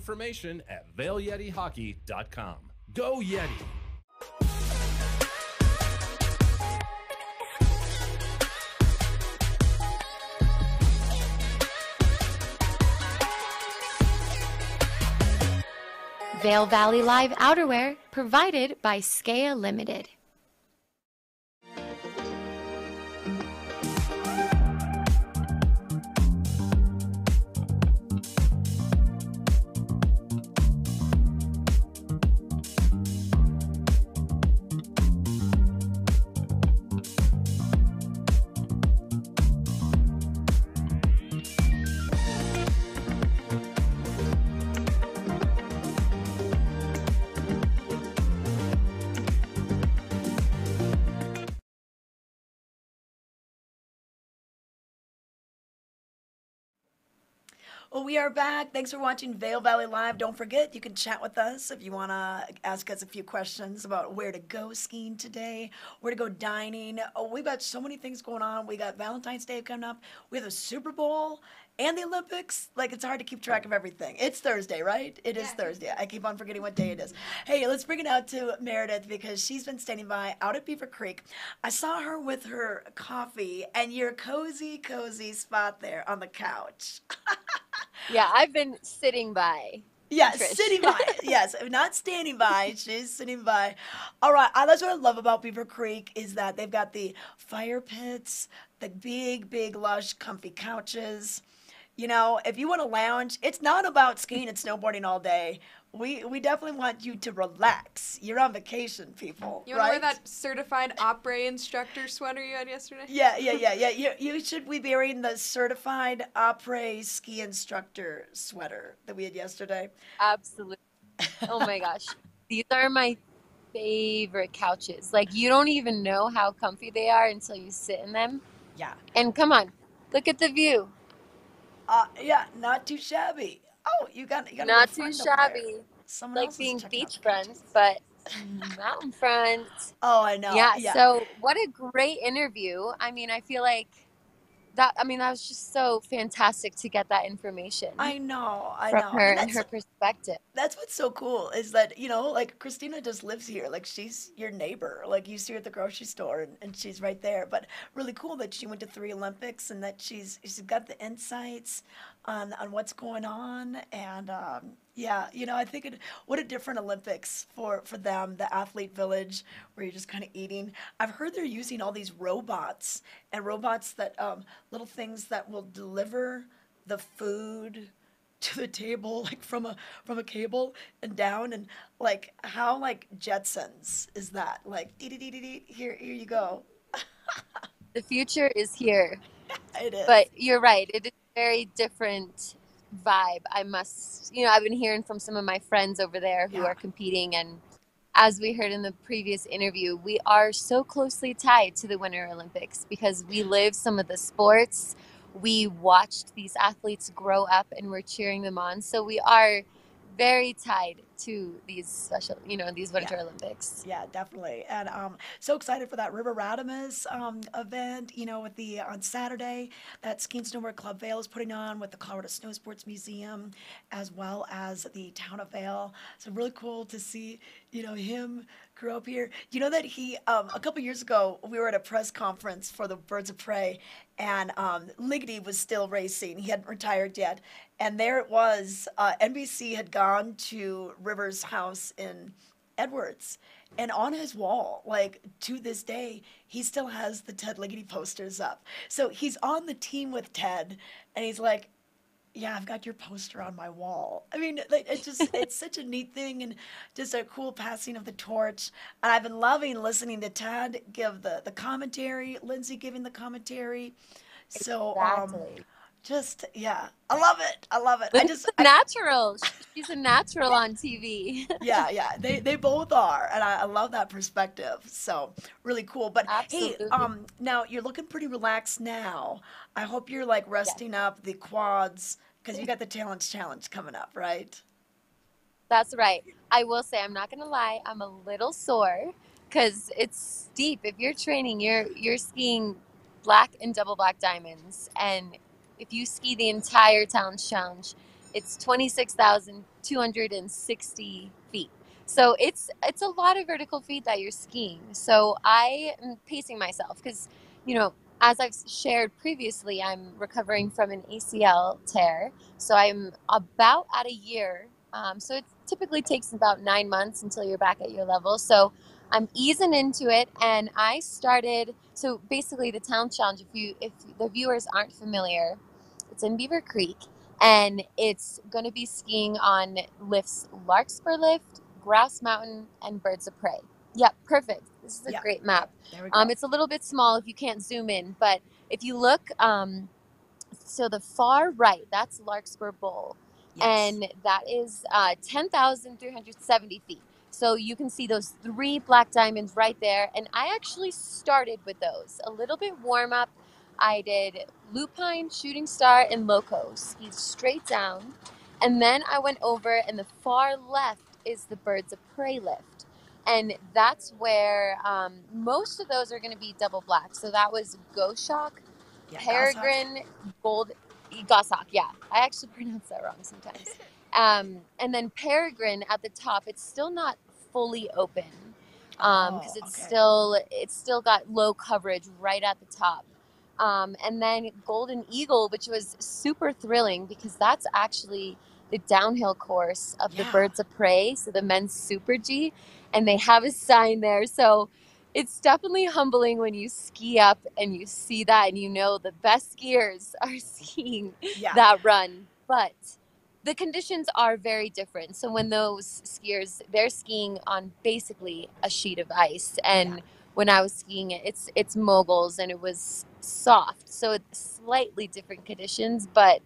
Information at VailYetiHockey.com. Go Yeti! Vail Valley Live outerwear provided by Skea Limited. Well, we are back. Thanks for watching Vail Valley Live. Don't forget, you can chat with us if you want to ask us a few questions about where to go skiing today, where to go dining. Oh, we've got so many things going on. We got Valentine's Day coming up. We have the Super Bowl and the Olympics. Like, it's hard to keep track of everything. It's Thursday, right? It is Thursday. I keep on forgetting what day it is. Hey, let's bring it out to Meredith because she's been standing by out at Beaver Creek. I saw her with her coffee and your cozy, cozy spot there on the couch. *laughs* Yeah, I've been sitting by. Yes, Trish. sitting by. *laughs* yes, not standing by. She's sitting by. All right, that's what I love about Beaver Creek is that they've got the fire pits, the big, big, lush, comfy couches. You know, if you want to lounge, it's not about skiing and snowboarding all day. We we definitely want you to relax. You're on vacation, people. You want right? to wear that certified opera instructor sweater you had yesterday? Yeah, yeah, yeah, yeah. You, you should be wearing the certified après ski instructor sweater that we had yesterday. Absolutely. Oh my gosh. *laughs* These are my favorite couches. Like, you don't even know how comfy they are until you sit in them. Yeah. And come on, look at the view. Uh, yeah, not too shabby. Oh, you got you got Not too friend up there. shabby. Someone Like being out the but *laughs* mountain friends. Oh, I know. Yeah, Yeah. so what a great interview. I mean, I feel like that I mean, that was just so fantastic to get that information I know, I from know. her And and her perspective. that's what's so cool is that you know like Kristina just lives here like she's your neighbor like you see her at the grocery store and, and she's right there but really cool that she went to three Olympics and that she's she's got the insights on on what's going on. And um, yeah you know I think it what a different Olympics for for them the athlete village where you're just kind of eating. I've heard they're using all these robots and robots that um, little things that will deliver the food *laughs* to the table like from a from a cable and down. And like how like Jetsons is that? Like dee dee dee dee dee here here you go. *laughs* The future is here. *laughs* it is. But you're right. It is very different vibe. I must, you know, I've been hearing from some of my friends over there who Yeah. are competing. And as we heard in the previous interview, we are so closely tied to the Winter Olympics because we live some of the sports. We watched these athletes grow up and we're cheering them on. So we are very tied to these special, you know, these Winter Olympics. Yeah, definitely. And um so excited for that River Radamus um event, you know, with the on Saturday that Ski and Snowboard Club Vail is putting on with the Colorado Snow Sports Museum as well as the town of Vail. So really cool to see, you know, him grew up here. You know that he um a couple years ago we were at a press conference for the Birds of Prey and um Ligety was still racing. He hadn't retired yet. And there it was, uh, NBC had gone to Rivers' house in Edwards. And on his wall, like to this day, he still has the Ted Ligety posters up. So he's on the team with Ted, and he's like, "Yeah, I've got your poster on my wall." I mean, like it's just *laughs* it's such a neat thing, and just a cool passing of the torch. And I've been loving listening to Ted give the the commentary, Lindsay giving the commentary. So um, Exactly. Just yeah, I love it. I love it. I just a I, natural. She's a natural on TV. *laughs* yeah, yeah, they they both are, and I, I love that perspective. So really cool. But hey, um, now you're looking pretty relaxed now. I hope you're like resting up the quads because you got the Talons Challenge coming up, right? That's right. I will say, I'm not gonna lie, I'm a little sore because it's steep. If you're training, you're you're skiing black and double black diamonds, and if you ski the entire Talons Challenge, it's 26,260 feet. So it's it's a lot of vertical feet that you're skiing. So I am pacing myself because, you know, as I've shared previously, I'm recovering from an ACL tear. So I'm about at a year. Um, so it typically takes about nine months until you're back at your level. So I'm easing into it, and I started. So basically, the town challenge. If you if the viewers aren't familiar, it's in Beaver Creek, and it's going to be skiing on lifts Larkspur Lift, Grouse Mountain, and Birds of Prey. Yep, perfect. This is a Yep, great map. There we go. Um, it's a little bit small if you can't zoom in, but if you look, um, so the far right, that's Larkspur Bowl, Yes. and that is uh, 10,370 feet. So you can see those three black diamonds right there. And I actually started with those, a little bit warm up. I did Lupine, Shooting Star, and Loco. Skied straight down. And then I went over, and the far left is the Birds of Prey lift. And that's where um, most of those are going to be double black. So that was Goshawk, Yeah, Peregrine, Gold, Goshawk. Yeah, I actually *laughs* pronounce that wrong sometimes. *laughs* Um, and then Peregrine at the top, it's still not fully open because Oh, it's okay. still it's still got low coverage right at the top. Um, and then Golden Eagle, which was super thrilling because that's actually the downhill course of the Birds of Prey, so the men's Super G, and they have a sign there. So it's definitely humbling when you ski up and you see that and you know the best skiers *laughs* are skiing Yeah. that run. But the conditions are very different. So when those skiers they're skiing on basically a sheet of ice and when I was skiing it it's it's moguls and it was soft. So it's slightly different conditions, but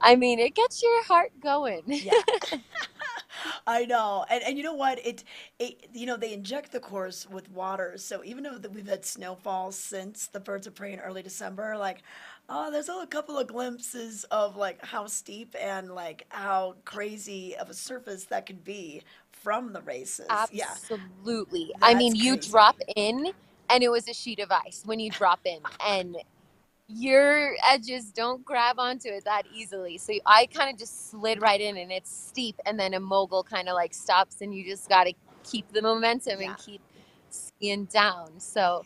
I mean it gets your heart going. Yeah. *laughs* *laughs* I know, and and you know what? It, it you know they inject the course with water, so even though we've had snowfall since the Birds of Prey in early December, like, oh, there's a couple of glimpses of like how steep and like how crazy of a surface that could be from the races. Yeah, Absolutely. I mean, That's you drop in and it was a sheet of ice when you drop in and your edges don't grab onto it that easily. So I kind of just slid right in and it's steep and then a mogul kind of like stops and you just got to keep the momentum and keep skiing down. So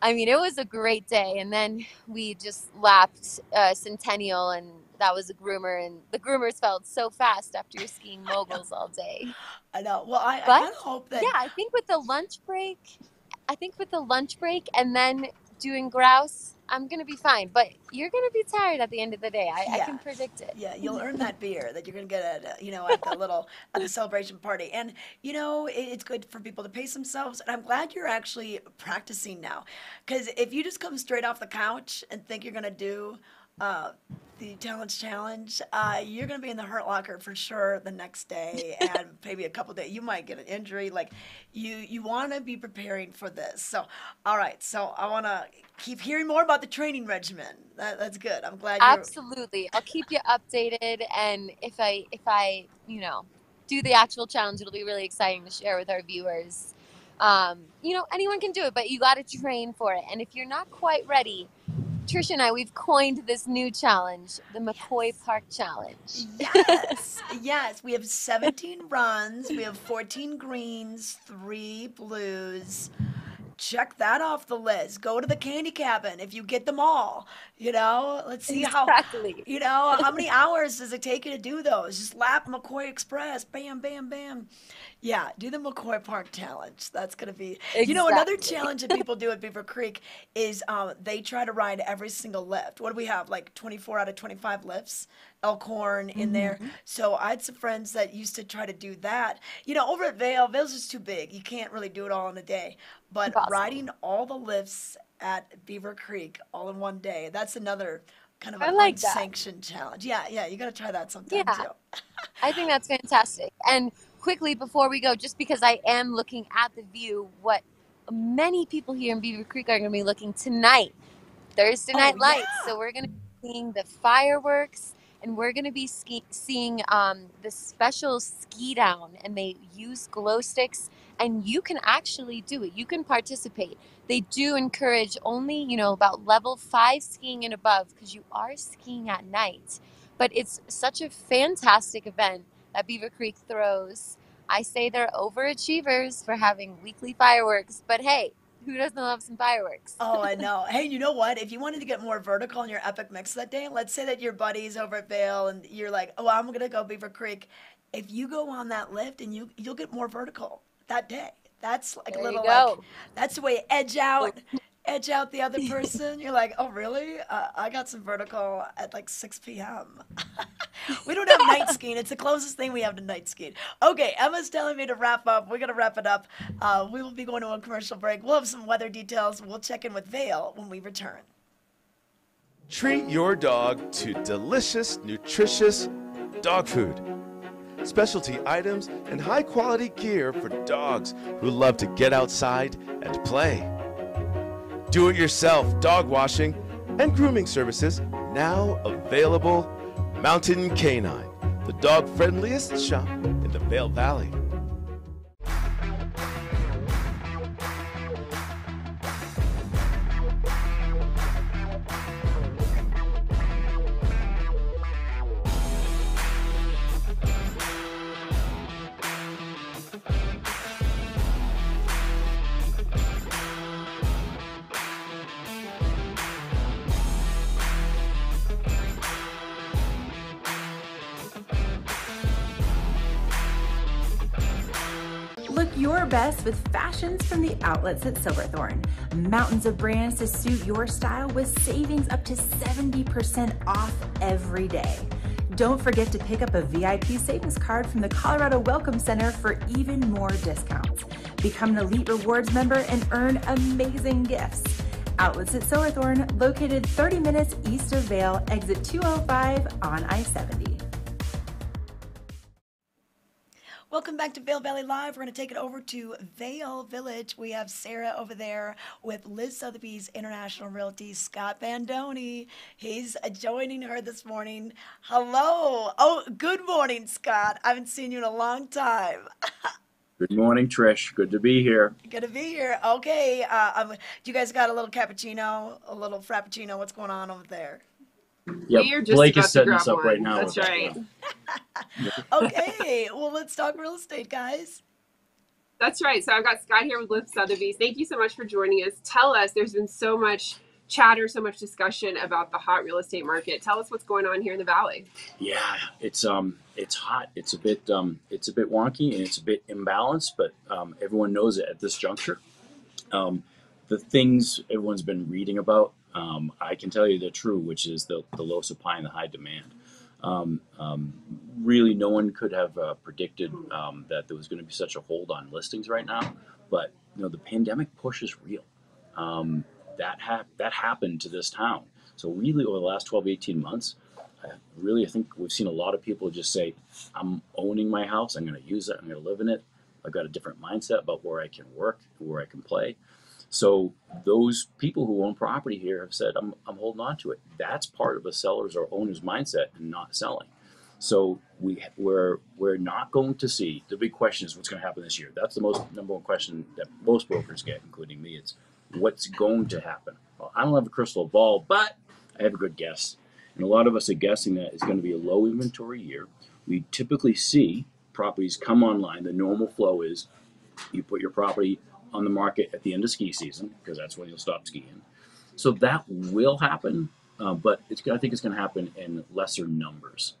I mean, it was a great day and then we just lapped uh, Centennial and that was a groomer and the groomers felt so fast after you're skiing moguls all day. *laughs* I know. Well, I, I But kind of hope that. yeah, I think with the lunch break, I think with the lunch break and then doing grouse, I'm gonna be fine. But you're gonna be tired at the end of the day. I, I can predict it. Yeah, you'll earn that beer that you're gonna get at uh, you know at the little *laughs* at the celebration party, and you know it, it's good for people to pace themselves. And I'm glad you're actually practicing now, because if you just come straight off the couch and think you're gonna do uh, the challenge challenge, uh, you're gonna be in the hurt locker for sure the next day, *laughs* and maybe a couple days. You might get an injury. Like you you want to be preparing for this. So all right, so I want to keep hearing more about the training regimen. That, that's good. I'm glad you're. Absolutely. I'll keep you updated and if I if I, you know, do the actual challenge, it'll be really exciting to share with our viewers. Um, you know, anyone can do it, but you got to train for it. And if you're not quite ready, Trisha and I, we've coined this new challenge, the McCoy Park Challenge. Yes, *laughs* yes. We have 17 runs. We have 14 greens, three blues. Check that off the list. Go to the candy cabin if you get them all. You know, let's see Exactly. how. You know, how many hours does it take you to do those? Just lap McCoy Express. Bam, bam, bam. Yeah, do the McCoy Park Challenge. That's gonna be. You know, another challenge that people do at Beaver Creek is um, they try to ride every single lift. What do we have? Like 24 out of 25 lifts. Elkhorn in there. Mhm. So I had some friends that used to try to do that. You know, over at Vail, Vail's just too big. You can't really do it all in a day. But Impossible. riding all the lifts at Beaver Creek all in one day, that's another kind of I an like that. unsanctioned challenge. Yeah, yeah, you got to try that sometime Yeah. too. *laughs* I think that's fantastic. And quickly before we go, just because I am looking at the view, what many people here in Beaver Creek are going to be looking tonight, Thursday Oh, night lights. yeah. So we're going to be seeing the fireworks, and we're going to be ski- seeing um, the special ski down, and they use glow sticks, and you can actually do it. You can participate. They do encourage only, you know, about level five skiing and above because you are skiing at night but it's such a fantastic event that Beaver Creek throws. I say they're overachievers for having weekly fireworks, but hey, who doesn't love some fireworks? Oh, I *laughs* know. Hey, you know what? If you wanted to get more vertical in your epic mix that day, let's say that your buddy's over at Vail and you're like, oh, I'm gonna go Beaver Creek. If you go on that lift and you you'll get more vertical that day. That's like There a little like that's the way you edge out, *laughs* edge out the other *laughs* person. You're like, oh really? Uh, I got some vertical at like 6 p.m. *laughs* we don't have night skiing. It's the closest thing we have to night skiing. Okay, Emma's telling me to wrap up. We're gonna wrap it up. Uh, we will be going to a commercial break. We'll have some weather details. We'll check in with Vail when we return. Treat your dog to delicious, nutritious dog food. Specialty items and high quality gear for dogs who love to get outside and play. Do it yourself dog washing and grooming services now available. Mountain Canine, the dog friendliest shop in the Vail Valley. Best with fashions from the outlets at Silverthorne. Mountains of brands to suit your style with savings up to 70% off every day. Don't forget to pick up a VIP savings card from the Colorado Welcome Center for even more discounts. Become an Elite Rewards member and earn amazing gifts. Outlets at Silverthorne, located 30 minutes east of Vail, exit 205 on I 70. Back to Vail Valley Live. We're going to take it over to Vail Village. We have Sarah over there with LIV Sotheby's International Realty, Scott Bandoni. He's joining her this morning. Hello. Oh, good morning, Scott. I haven't seen you in a long time. *laughs* Good morning, Trish. Good to be here. Good to be here. Okay. Uh, um, you guys got a little cappuccino, a little frappuccino. What's going on over there? Yep. We are just Blake is setting us up one. right now. That's with that right. *laughs* Okay. well, let's talk real estate, guys. That's right. So I've got Scott here with LIV Sotheby's. Thank you so much for joining us. Tell us, there's been so much chatter, so much discussion about the hot real estate market. Tell us what's going on here in the valley. Yeah, it's um, it's hot. It's a bit um, it's a bit wonky and it's a bit imbalanced, but um, everyone knows it at this juncture. Um, the things everyone's been reading about, um, I can tell you they're true, which is the the low supply and the high demand. Um, um, really, no one could have uh, predicted um, that there was going to be such a hold on listings right now. But you know, the pandemic push is real. Um, that hap- that happened to this town. So really, over the last 12, 18 months, I really, I think we've seen a lot of people just say, "I'm owning my house. I'm going to use it. I'm going to live in it. I've got a different mindset about where I can work, where I can play." So those people who own property here have said, I'm, I'm holding on to it. That's part of a seller's or owner's mindset and not selling. So we we're we're not going to see the big question is what's going to happen this year. That's the most number one question that most brokers get, including me. It's what's going to happen. Well, I don't have a crystal ball, but I have a good guess. And a lot of us are guessing that it's going to be a low inventory year. We typically see properties come online. The normal flow is you put your property on the market at the end of ski season because that's when you'll stop skiing. So that will happen, uh, but it's, I think it's going to happen in lesser numbers.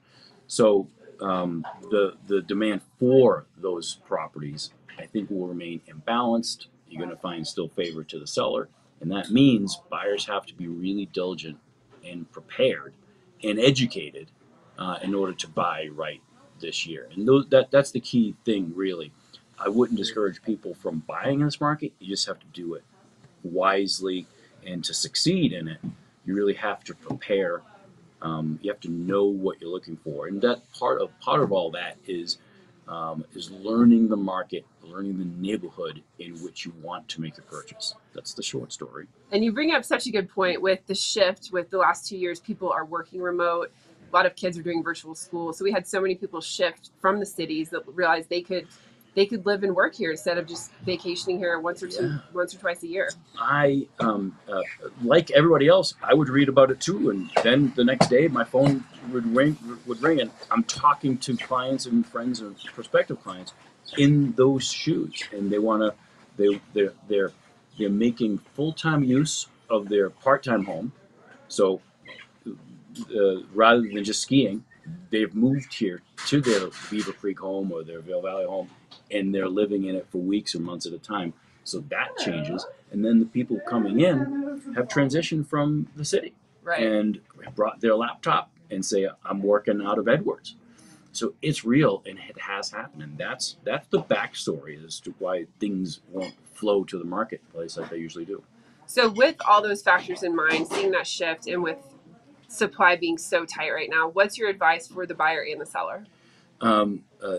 So um, the the demand for those properties, I think, will remain imbalanced. You're going to find still favor to the seller, and that means buyers have to be really diligent and prepared and educated uh, in order to buy right this year. And that that's the key thing, really. I wouldn't discourage people from buying in this market. You just have to do it wisely, and to succeed in it, you really have to prepare. Um, you have to know what you're looking for, and that part of part of all that is um, is learning the market, learning the neighborhood in which you want to make a purchase. That's the short story. And you bring up such a good point with the shift with the last two years, people are working remote. A lot of kids are doing virtual school. So we had so many people shift from the cities that realized they could they could live and work here instead of just vacationing here once or two Yeah. once or twice a year. I, um, uh, like everybody else, I would read about it too, and then the next day my phone would ring, would ring, and I'm talking to clients and friends and prospective clients in those shoes, and they want to, they they're they're they're making full time use of their part time home, so uh, rather than just skiing, they've moved here to their Beaver Creek home or their Vail Valley home, and they're living in it for weeks or months at a time. So that changes, and then the people coming in have transitioned from the city Right. and brought their laptop and say, "I'm working out of Edwards." So it's real, and it has happened, and that's that's the backstory as to why things won't flow to the marketplace like they usually do. So with all those factors in mind, seeing that shift and with supply being so tight right now, what's your advice for the buyer and the seller? Um, uh,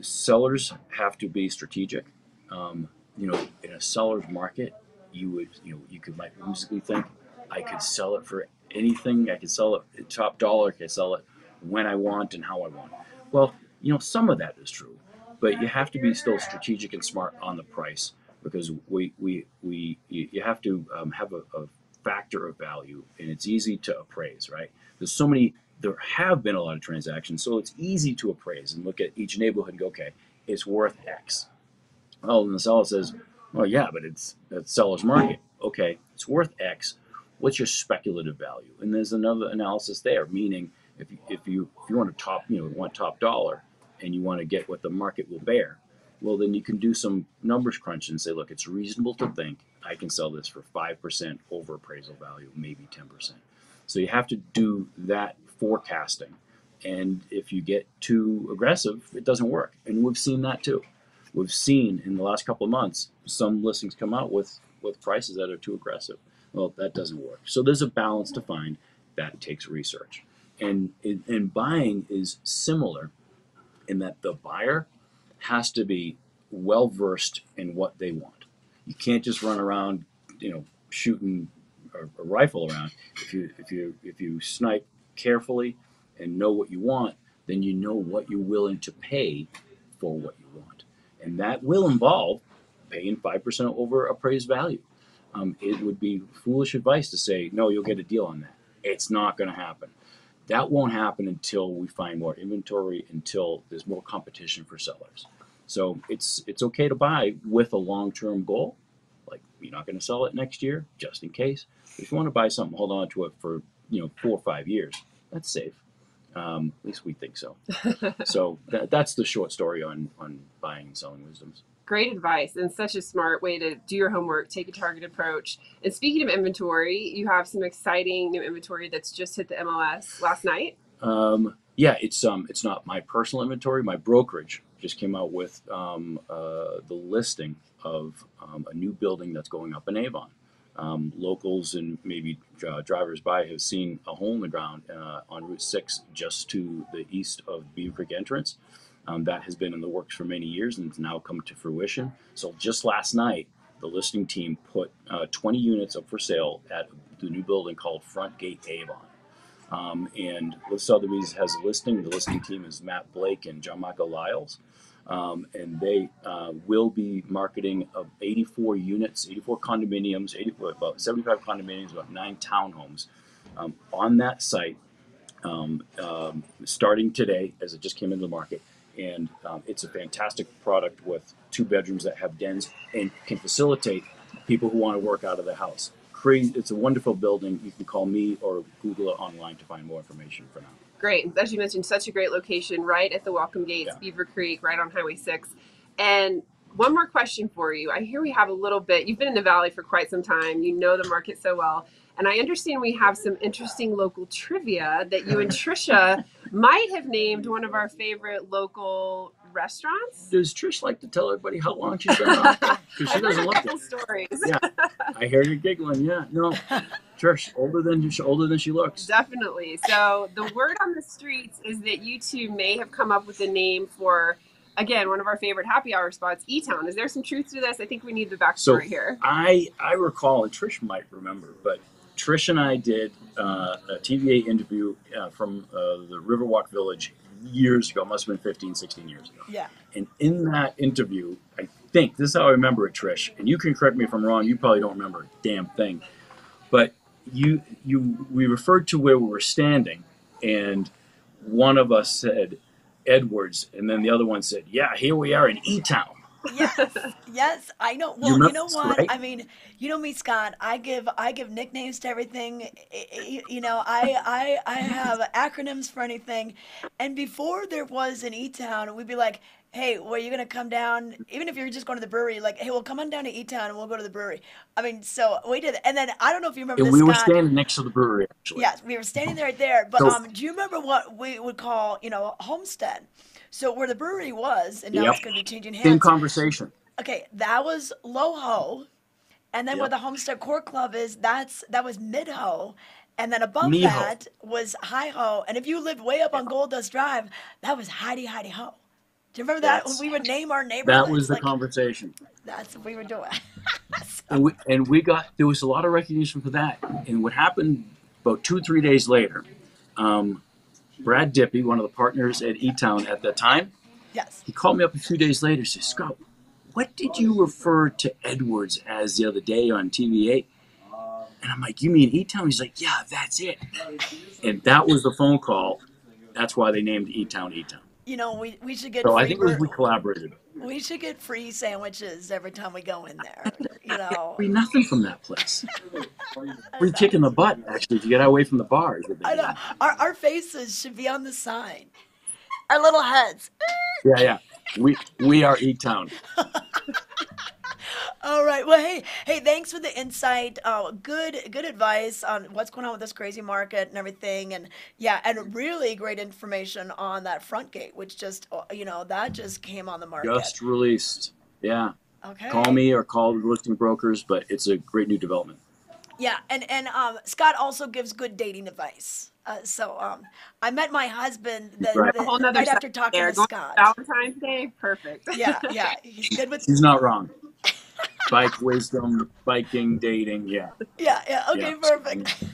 sellers have to be strategic. Um, you know, in a seller's market, you would, you know, you could might whimsically think, I could sell it for anything. I could sell it top dollar. I could sell it when I want and how I want. Well, you know, some of that is true, but you have to be still strategic and smart on the price because we we we you have to um, have a, a factor of value, and it's easy to appraise, right? There's so many. There have been a lot of transactions, so it's easy to appraise and look at each neighborhood and go, okay, it's worth X. Well, and the seller says, well, yeah, but it's it's seller's market. Okay, it's worth X. What's your speculative value? And there's another analysis there, meaning if you, if you if you want to top you know want top dollar and you want to get what the market will bear, well then you can do some numbers crunch and say, look, it's reasonable to think I can sell this for five percent over appraisal value, maybe ten percent. So you have to do that forecasting, and if you get too aggressive, it doesn't work. And we've seen that too. We've seen in the last couple of months some listings come out with with prices that are too aggressive. Well, that doesn't work. So there's a balance to find that takes research. And, and buying is similar in that the buyer has to be well versed in what they want. You can't just run around, you know, shooting a, a rifle around. If you if you if you snipe carefully and know what you want, then you know what you're willing to pay for what you want, and that will involve paying five percent over appraised value. Um, it would be foolish advice to say no, you'll get a deal on that. It's not going to happen. That won't happen until we find more inventory, until there's more competition for sellers. So it's it's okay to buy with a long-term goal. Like you're not going to sell it next year, just in case. If you want to buy something, hold on to it for you know four or five years. That's safe. Um, at least we think so. *laughs* so that, that's the short story on on buying and selling wisdoms great advice and such a smart way to do your homework, take a target approach. And speaking of inventory, you have some exciting new inventory that's just hit the MLS last night. Um, yeah, it's um, it's not my personal inventory. My brokerage just came out with um, uh, the listing of um, a new building that's going up in Avon. Um, locals and maybe uh, drivers by have seen a hole in the ground uh, on Route 6 just to the east of Beaver Creek entrance. Um, that has been in the works for many years and it's now come to fruition. So just last night, the listing team put uh, 20 units up for sale at the new building called Front Gate Avon. Um, and LIV Sotheby's has a listing. The listing team is Matt Blake and John Michael Lyles. Um, and they uh, will be marketing of 84 units, 84 condominiums, 84, about 75 condominiums, about nine townhomes um, on that site um, um, starting today as it just came into the market and um, it's a fantastic product with two bedrooms that have dens and can facilitate people who want to work out of the house. It's a wonderful building. You can call me or Google it online to find more information for now. Great. As you mentioned, such a great location right at the Welcome Gates, yeah. Beaver Creek, right on Highway 6. And one more question for you. I hear we have a little bit, you've been in the Valley for quite some time, you know the market so well. And I understand we have some interesting local trivia that you and *laughs* Trisha might have named one of our favorite local restaurants. Does Trish like to tell everybody how long she's been *laughs* around? Because she doesn't look it. stories. *laughs* Yeah, I hear you giggling. Yeah, no, *laughs* Trish older than older than she looks. Definitely. So the word on the streets is that you two may have come up with a name for again, one of our favorite happy hour spots, E Town. Is there some truth to this? I think we need the backstory so here. I I recall, and Trish might remember, but Trish and I did uh, a TV8 interview uh, from uh, the Riverwalk Village years ago, must have been 15, 16 years ago. Yeah. And in that interview, I think this is how I remember it, Trish, and you can correct me if I'm wrong. You probably don't remember a damn thing, but you you we referred to where we were standing, and one of us said Edwards, and then the other one said, "Yeah, here we are in E Town." Yes, *laughs* yes, I know. Well, you, you know what? Right? I mean, you know me, Scott. I give I give nicknames to everything. You know, I I I have *laughs* acronyms for anything. And before there was an E Town, we'd be like, "Hey, well, you gonna come down?" Even if you're just going to the brewery, like, "Hey, well, come on down to E Town and we'll go to the brewery." I mean, so we did, and then I don't know if you remember. Yeah, this, we Scott. were standing next to the brewery. Actually, yes, we were standing right there. But so, um, do you remember what we would call, you know, Homestead? So where the brewery was, and now yep. it's going to be changing hands. Same conversation. Okay, that was Low and then yep. where the Homestead Court Club is, that's that was Mid Ho, and then above Mi-ho. that was High Ho. And if you lived way up on Gold Dust Drive, that was Heidi Heidi Ho. Do you remember that when we would name our neighborhoods? That was the like, conversation. That's what we were doing. *laughs* and we and we got there was a lot of recognition for that. And what happened about two three days later, um, Brad Dippy, one of the partners at E Town at that time, Yes. he called me up a few days later. and Said, Scott, what did you refer to Edwards as the other day on TV8? And I'm like, you mean E Town? He's like, yeah, that's it. And that was the phone call. That's why they named E Town E Town. You know, we, we should get So I think it we collaborated. We should get free sandwiches every time we go in there. *laughs* You know. Free nothing from that place. *laughs* Free kick in the butt, actually, to get away from the bars. I know. Our our faces should be on the sign. Our little heads. Yeah, yeah. We we are E Town. *laughs* All right. Well, hey, hey, thanks for the insight. Uh, good, good advice on what's going on with this crazy market and everything. And yeah, and really great information on that front gate, which just, uh, you know, that just came on the market. Just released. Yeah. Okay. Call me or call the listing brokers, but it's a great new development. Yeah, and and um, Scott also gives good dating advice. Uh, so um, I met my husband the, Right. the- A whole nother right after talking there. to Going Scott. Valentine's Day, perfect. Yeah, yeah, *laughs* he's good with. She's not wrong. Bike wisdom, biking, dating. Yeah. Yeah, yeah. Okay, Yeah. perfect.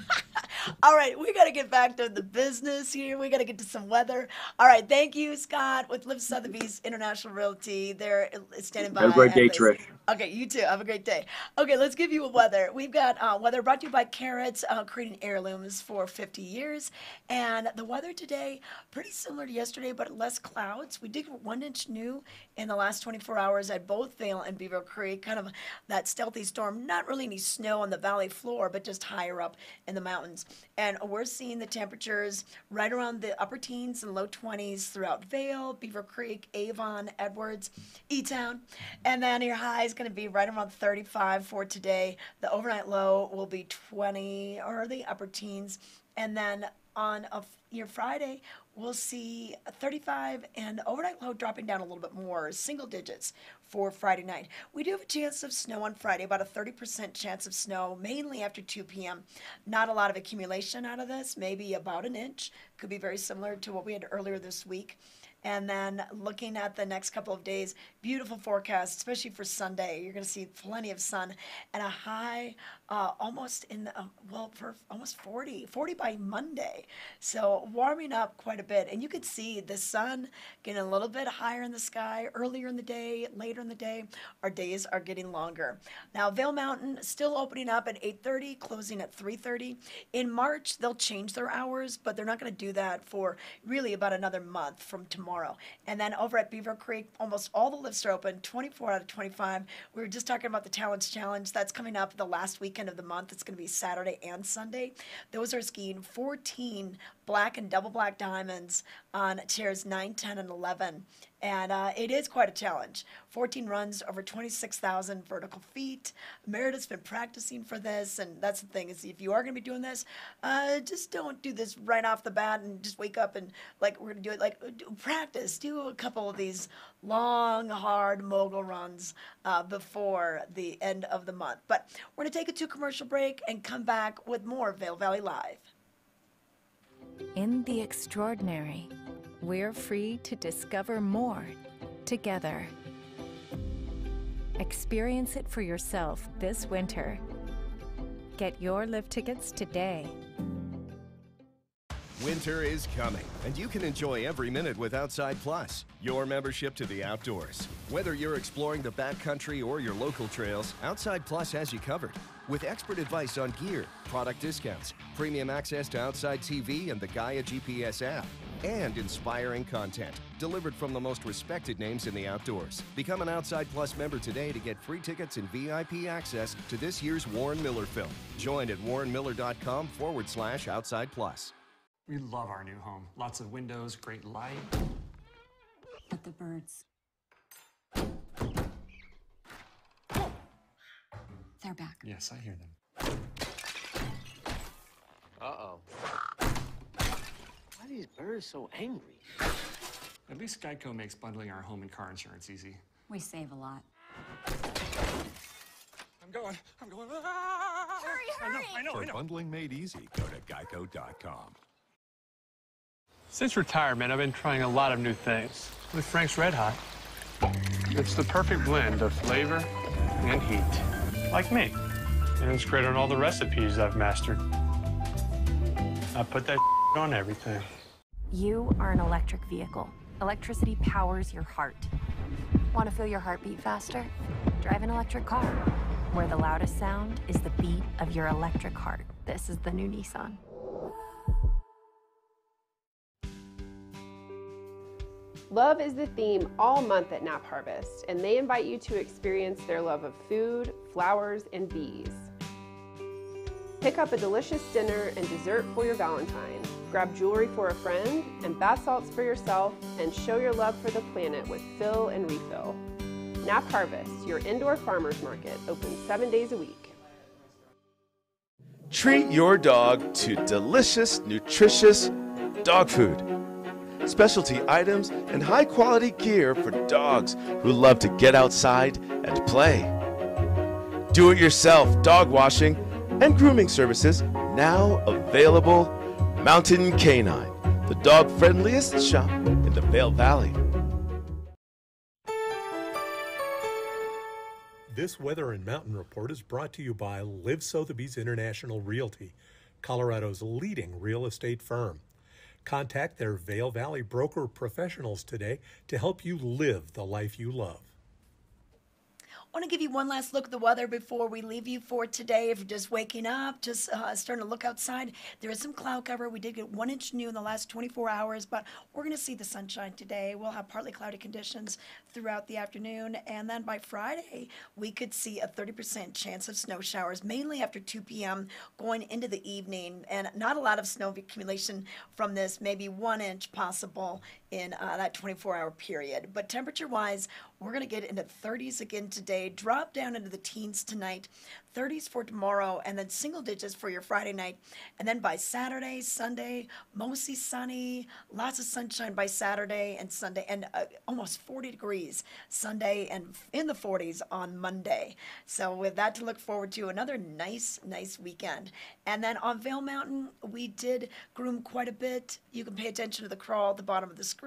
All right, we got to get back to the business here. We got to get to some weather. All right, thank you, Scott, with LIV Sotheby's International Realty. They're uh, standing by. Have a great day, Trish. Okay, you too. Have a great day. Okay, let's give you a weather. We've got uh, weather brought to you by Karats, uh, creating heirlooms for 50 years. And the weather today, pretty similar to yesterday, but less clouds. We did one inch new in the last 24 hours at both Vail and Beaver Creek. Kind of that stealthy storm. Not really any snow on the valley floor, but just higher up in the mountains. And we're seeing the temperatures right around the upper teens and low 20s throughout Vail, Beaver Creek, Avon, Edwards, E Town. And then your high is going to be right around 35 for today. The overnight low will be 20 or the upper teens. And then on a, your Friday, we'll see 35 and overnight low dropping down a little bit more, single digits for Friday night. We do have a chance of snow on Friday, about a 30% chance of snow, mainly after 2 p.m. Not a lot of accumulation out of this, maybe about an inch. Could be very similar to what we had earlier this week. And then looking at the next couple of days, beautiful forecast, especially for Sunday. You're going to see plenty of sun and a high uh, almost in the, uh, well, for almost 40, 40 by Monday. So warming up quite a bit. And you could see the sun getting a little bit higher in the sky earlier in the day, later in the day. Our days are getting longer. Now, Vail Mountain still opening up at 8.30, closing at 3.30. In March, they'll change their hours, but they're not going to do that for really about another month from tomorrow. And then over at Beaver Creek, almost all the lifts are open, 24 out of 25. We were just talking about the Talons Challenge. That's coming up the last weekend of the month. It's going to be Saturday and Sunday. Those are skiing 14 black and double black diamonds on chairs 9, 10, and 11. And uh, it is quite a challenge. 14 runs over 26,000 vertical feet. Meredith's been practicing for this, and that's the thing is if you are going to be doing this, uh, just don't do this right off the bat and just wake up and like we're going to do it. Like do, practice, do a couple of these long, hard mogul runs uh, before the end of the month. But we're going to take a two commercial break and come back with more Vail Valley Live. In the extraordinary, we're free to discover more together. Experience it for yourself this winter. Get your lift tickets today. Winter is coming, and you can enjoy every minute with Outside Plus, your membership to the outdoors. Whether you're exploring the backcountry or your local trails, Outside Plus has you covered. With expert advice on gear, product discounts, premium access to Outside TV and the Gaia GPS app, and inspiring content delivered from the most respected names in the outdoors. Become an Outside Plus member today to get free tickets and VIP access to this year's Warren Miller film. Join at warrenmiller.com forward slash outside plus. We love our new home. Lots of windows, great light. But the birds. They're back. Yes, I hear them. Uh-oh. Why are these birds so angry? At least Geico makes bundling our home and car insurance easy. We save a lot. I'm going. I'm going. Ah! Hurry, I know, I know, I For know. bundling made easy, go to geico.com. Since retirement, I've been trying a lot of new things with Frank's Red Hot. It's the perfect blend of flavor and heat, like me. And it's great on all the recipes I've mastered. I put that *laughs* on everything. You are an electric vehicle. Electricity powers your heart. Want to feel your heartbeat faster? Drive an electric car, where the loudest sound is the beat of your electric heart. This is the new Nissan. Love is the theme all month at Nap Harvest, and they invite you to experience their love of food, flowers, and bees. Pick up a delicious dinner and dessert for your Valentine. Grab jewelry for a friend and bath salts for yourself, and show your love for the planet with fill and refill. Nap Harvest, your indoor farmers market, open seven days a week. Treat your dog to delicious, nutritious dog food. Specialty items and high quality gear for dogs who love to get outside and play. Do it yourself dog washing and grooming services now available. Mountain Canine, the dog friendliest shop in the Vail Valley. This weather and mountain report is brought to you by LIV Sotheby's International Realty, Colorado's leading real estate firm. Contact their Vail Valley broker professionals today to help you live the life you love. I want to give you one last look at the weather before we leave you for today. If you're just waking up, just uh, starting to look outside, there is some cloud cover. We did get one inch new in the last 24 hours, but we're going to see the sunshine today. We'll have partly cloudy conditions throughout the afternoon, and then by Friday, we could see a 30% chance of snow showers, mainly after 2 p.m. going into the evening, and not a lot of snow accumulation from this, maybe one inch possible in uh, that 24 hour period. But temperature wise, we're going to get into 30s again today, drop down into the teens tonight, 30s for tomorrow, and then single digits for your Friday night. And then by Saturday, Sunday, mostly sunny, lots of sunshine by Saturday and Sunday, and uh, almost 40 degrees Sunday, and in the 40s on Monday. So, with that to look forward to, another nice, nice weekend. And then on Vail Mountain, we did groom quite a bit. You can pay attention to the crawl at the bottom of the screen,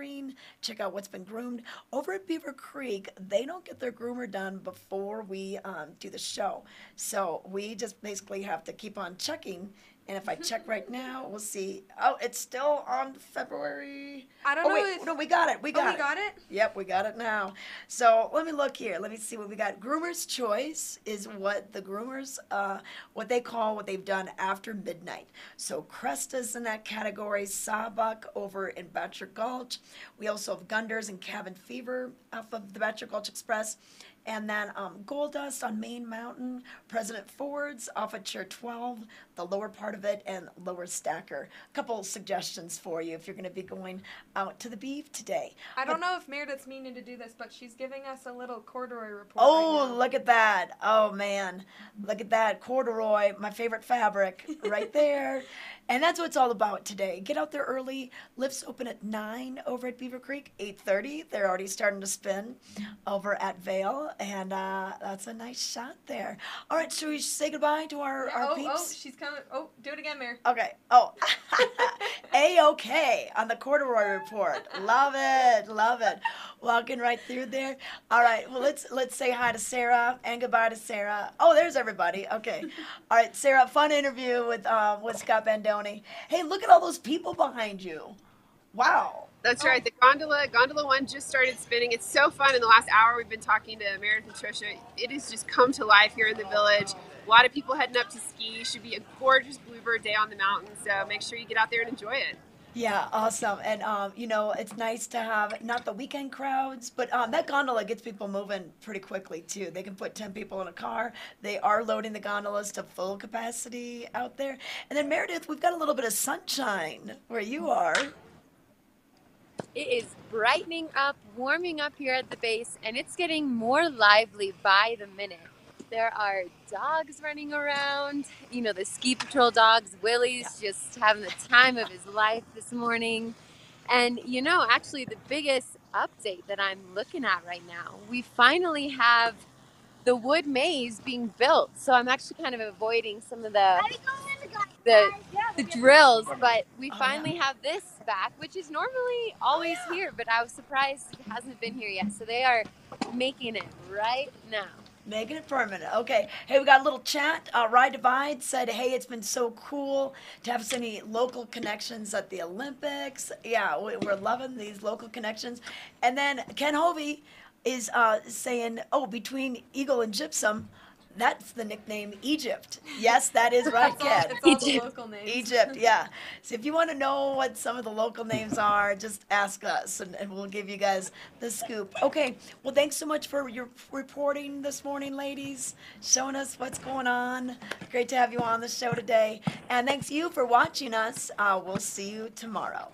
check out what's been groomed. Over at Beaver Creek, they don't get their groomer done before we um, do the show. So we just basically have to keep on checking. And if I check right now, we'll see. Oh, it's still on February. I don't oh, know Wait, if- no, we got it. We Oh, got we it. got it? Yep, we got it now. So let me look here. Let me see what we got. Groomer's choice is what the groomers, uh, what they call what they've done after midnight. So Cresta's in that category. Sawbuck over in Bachelor Gulch. We also have Gunders and Cabin Fever off of the Bachelor Gulch Express. And then um, Gold Dust on Main Mountain, President Ford's off at Chair 12, the lower part of it, and Lower Stacker. A couple suggestions for you if you're going to be going out to the beef today. I don't know if Meredith's meaning to do this, but she's giving us a little corduroy report. Oh, look at that. Oh, man. Look at that. Corduroy, my favorite fabric, right there. *laughs* and that's what it's all about today. Get out there early. Lifts open at 9 over at Beaver Creek, 8.30. They're already starting to spin over at Vail. And uh, that's a nice shot there. All right, should we say goodbye to our, our oh, oh, she's coming. Oh, do it again, Mary. Okay. Oh, *laughs* A-OK on the corduroy report. Love it. Love it. Walking right through there. All right. Well, let's let's say hi to Sarah and goodbye to Sarah. Oh, there's everybody. Okay. All right, Sarah. Fun interview with um, with Scott Bandoni. Hey, look at all those people behind you. Wow. That's oh. right. The gondola, gondola one just started spinning. It's so fun. In the last hour, we've been talking to Meredith and Trisha. It has just come to life here in the village. A lot of people heading up to ski. Should be a gorgeous bluebird day on the mountain. So make sure you get out there and enjoy it. Yeah, awesome. And um, you know, it's nice to have not the weekend crowds, but um, that gondola gets people moving pretty quickly too. They can put ten people in a car. They are loading the gondolas to full capacity out there. And then Meredith, we've got a little bit of sunshine where you are. It is brightening up, warming up here at the base, and it's getting more lively by the minute. There are dogs running around, you know, the ski patrol dogs. Willie's just having the time of his life this morning. And, you know, actually, the biggest update that I'm looking at right now, we finally have the wood maze being built. So I'm actually kind of avoiding some of the the, the drills, but we finally have this back, which is normally always here, but I was surprised it hasn't been here yet. So they are making it right now. Making it permanent. Okay. Hey, we got a little chat. Uh, Ride Divide said, hey, it's been so cool to have so many local connections at the Olympics. Yeah, we- we're loving these local connections. And then Ken Hovey is uh, saying, oh, between Eagle and Gypsum, that's the nickname Egypt. Yes, that is right, It's Ken. it's all the Egypt. local names. Egypt, *laughs* yeah. So if you want to know what some of the local names are, just ask us and, and we'll give you guys the scoop. Okay, well, thanks so much for your reporting this morning, ladies, showing us what's going on. Great to have you on the show today. And thanks you for watching us. Uh, we'll see you tomorrow.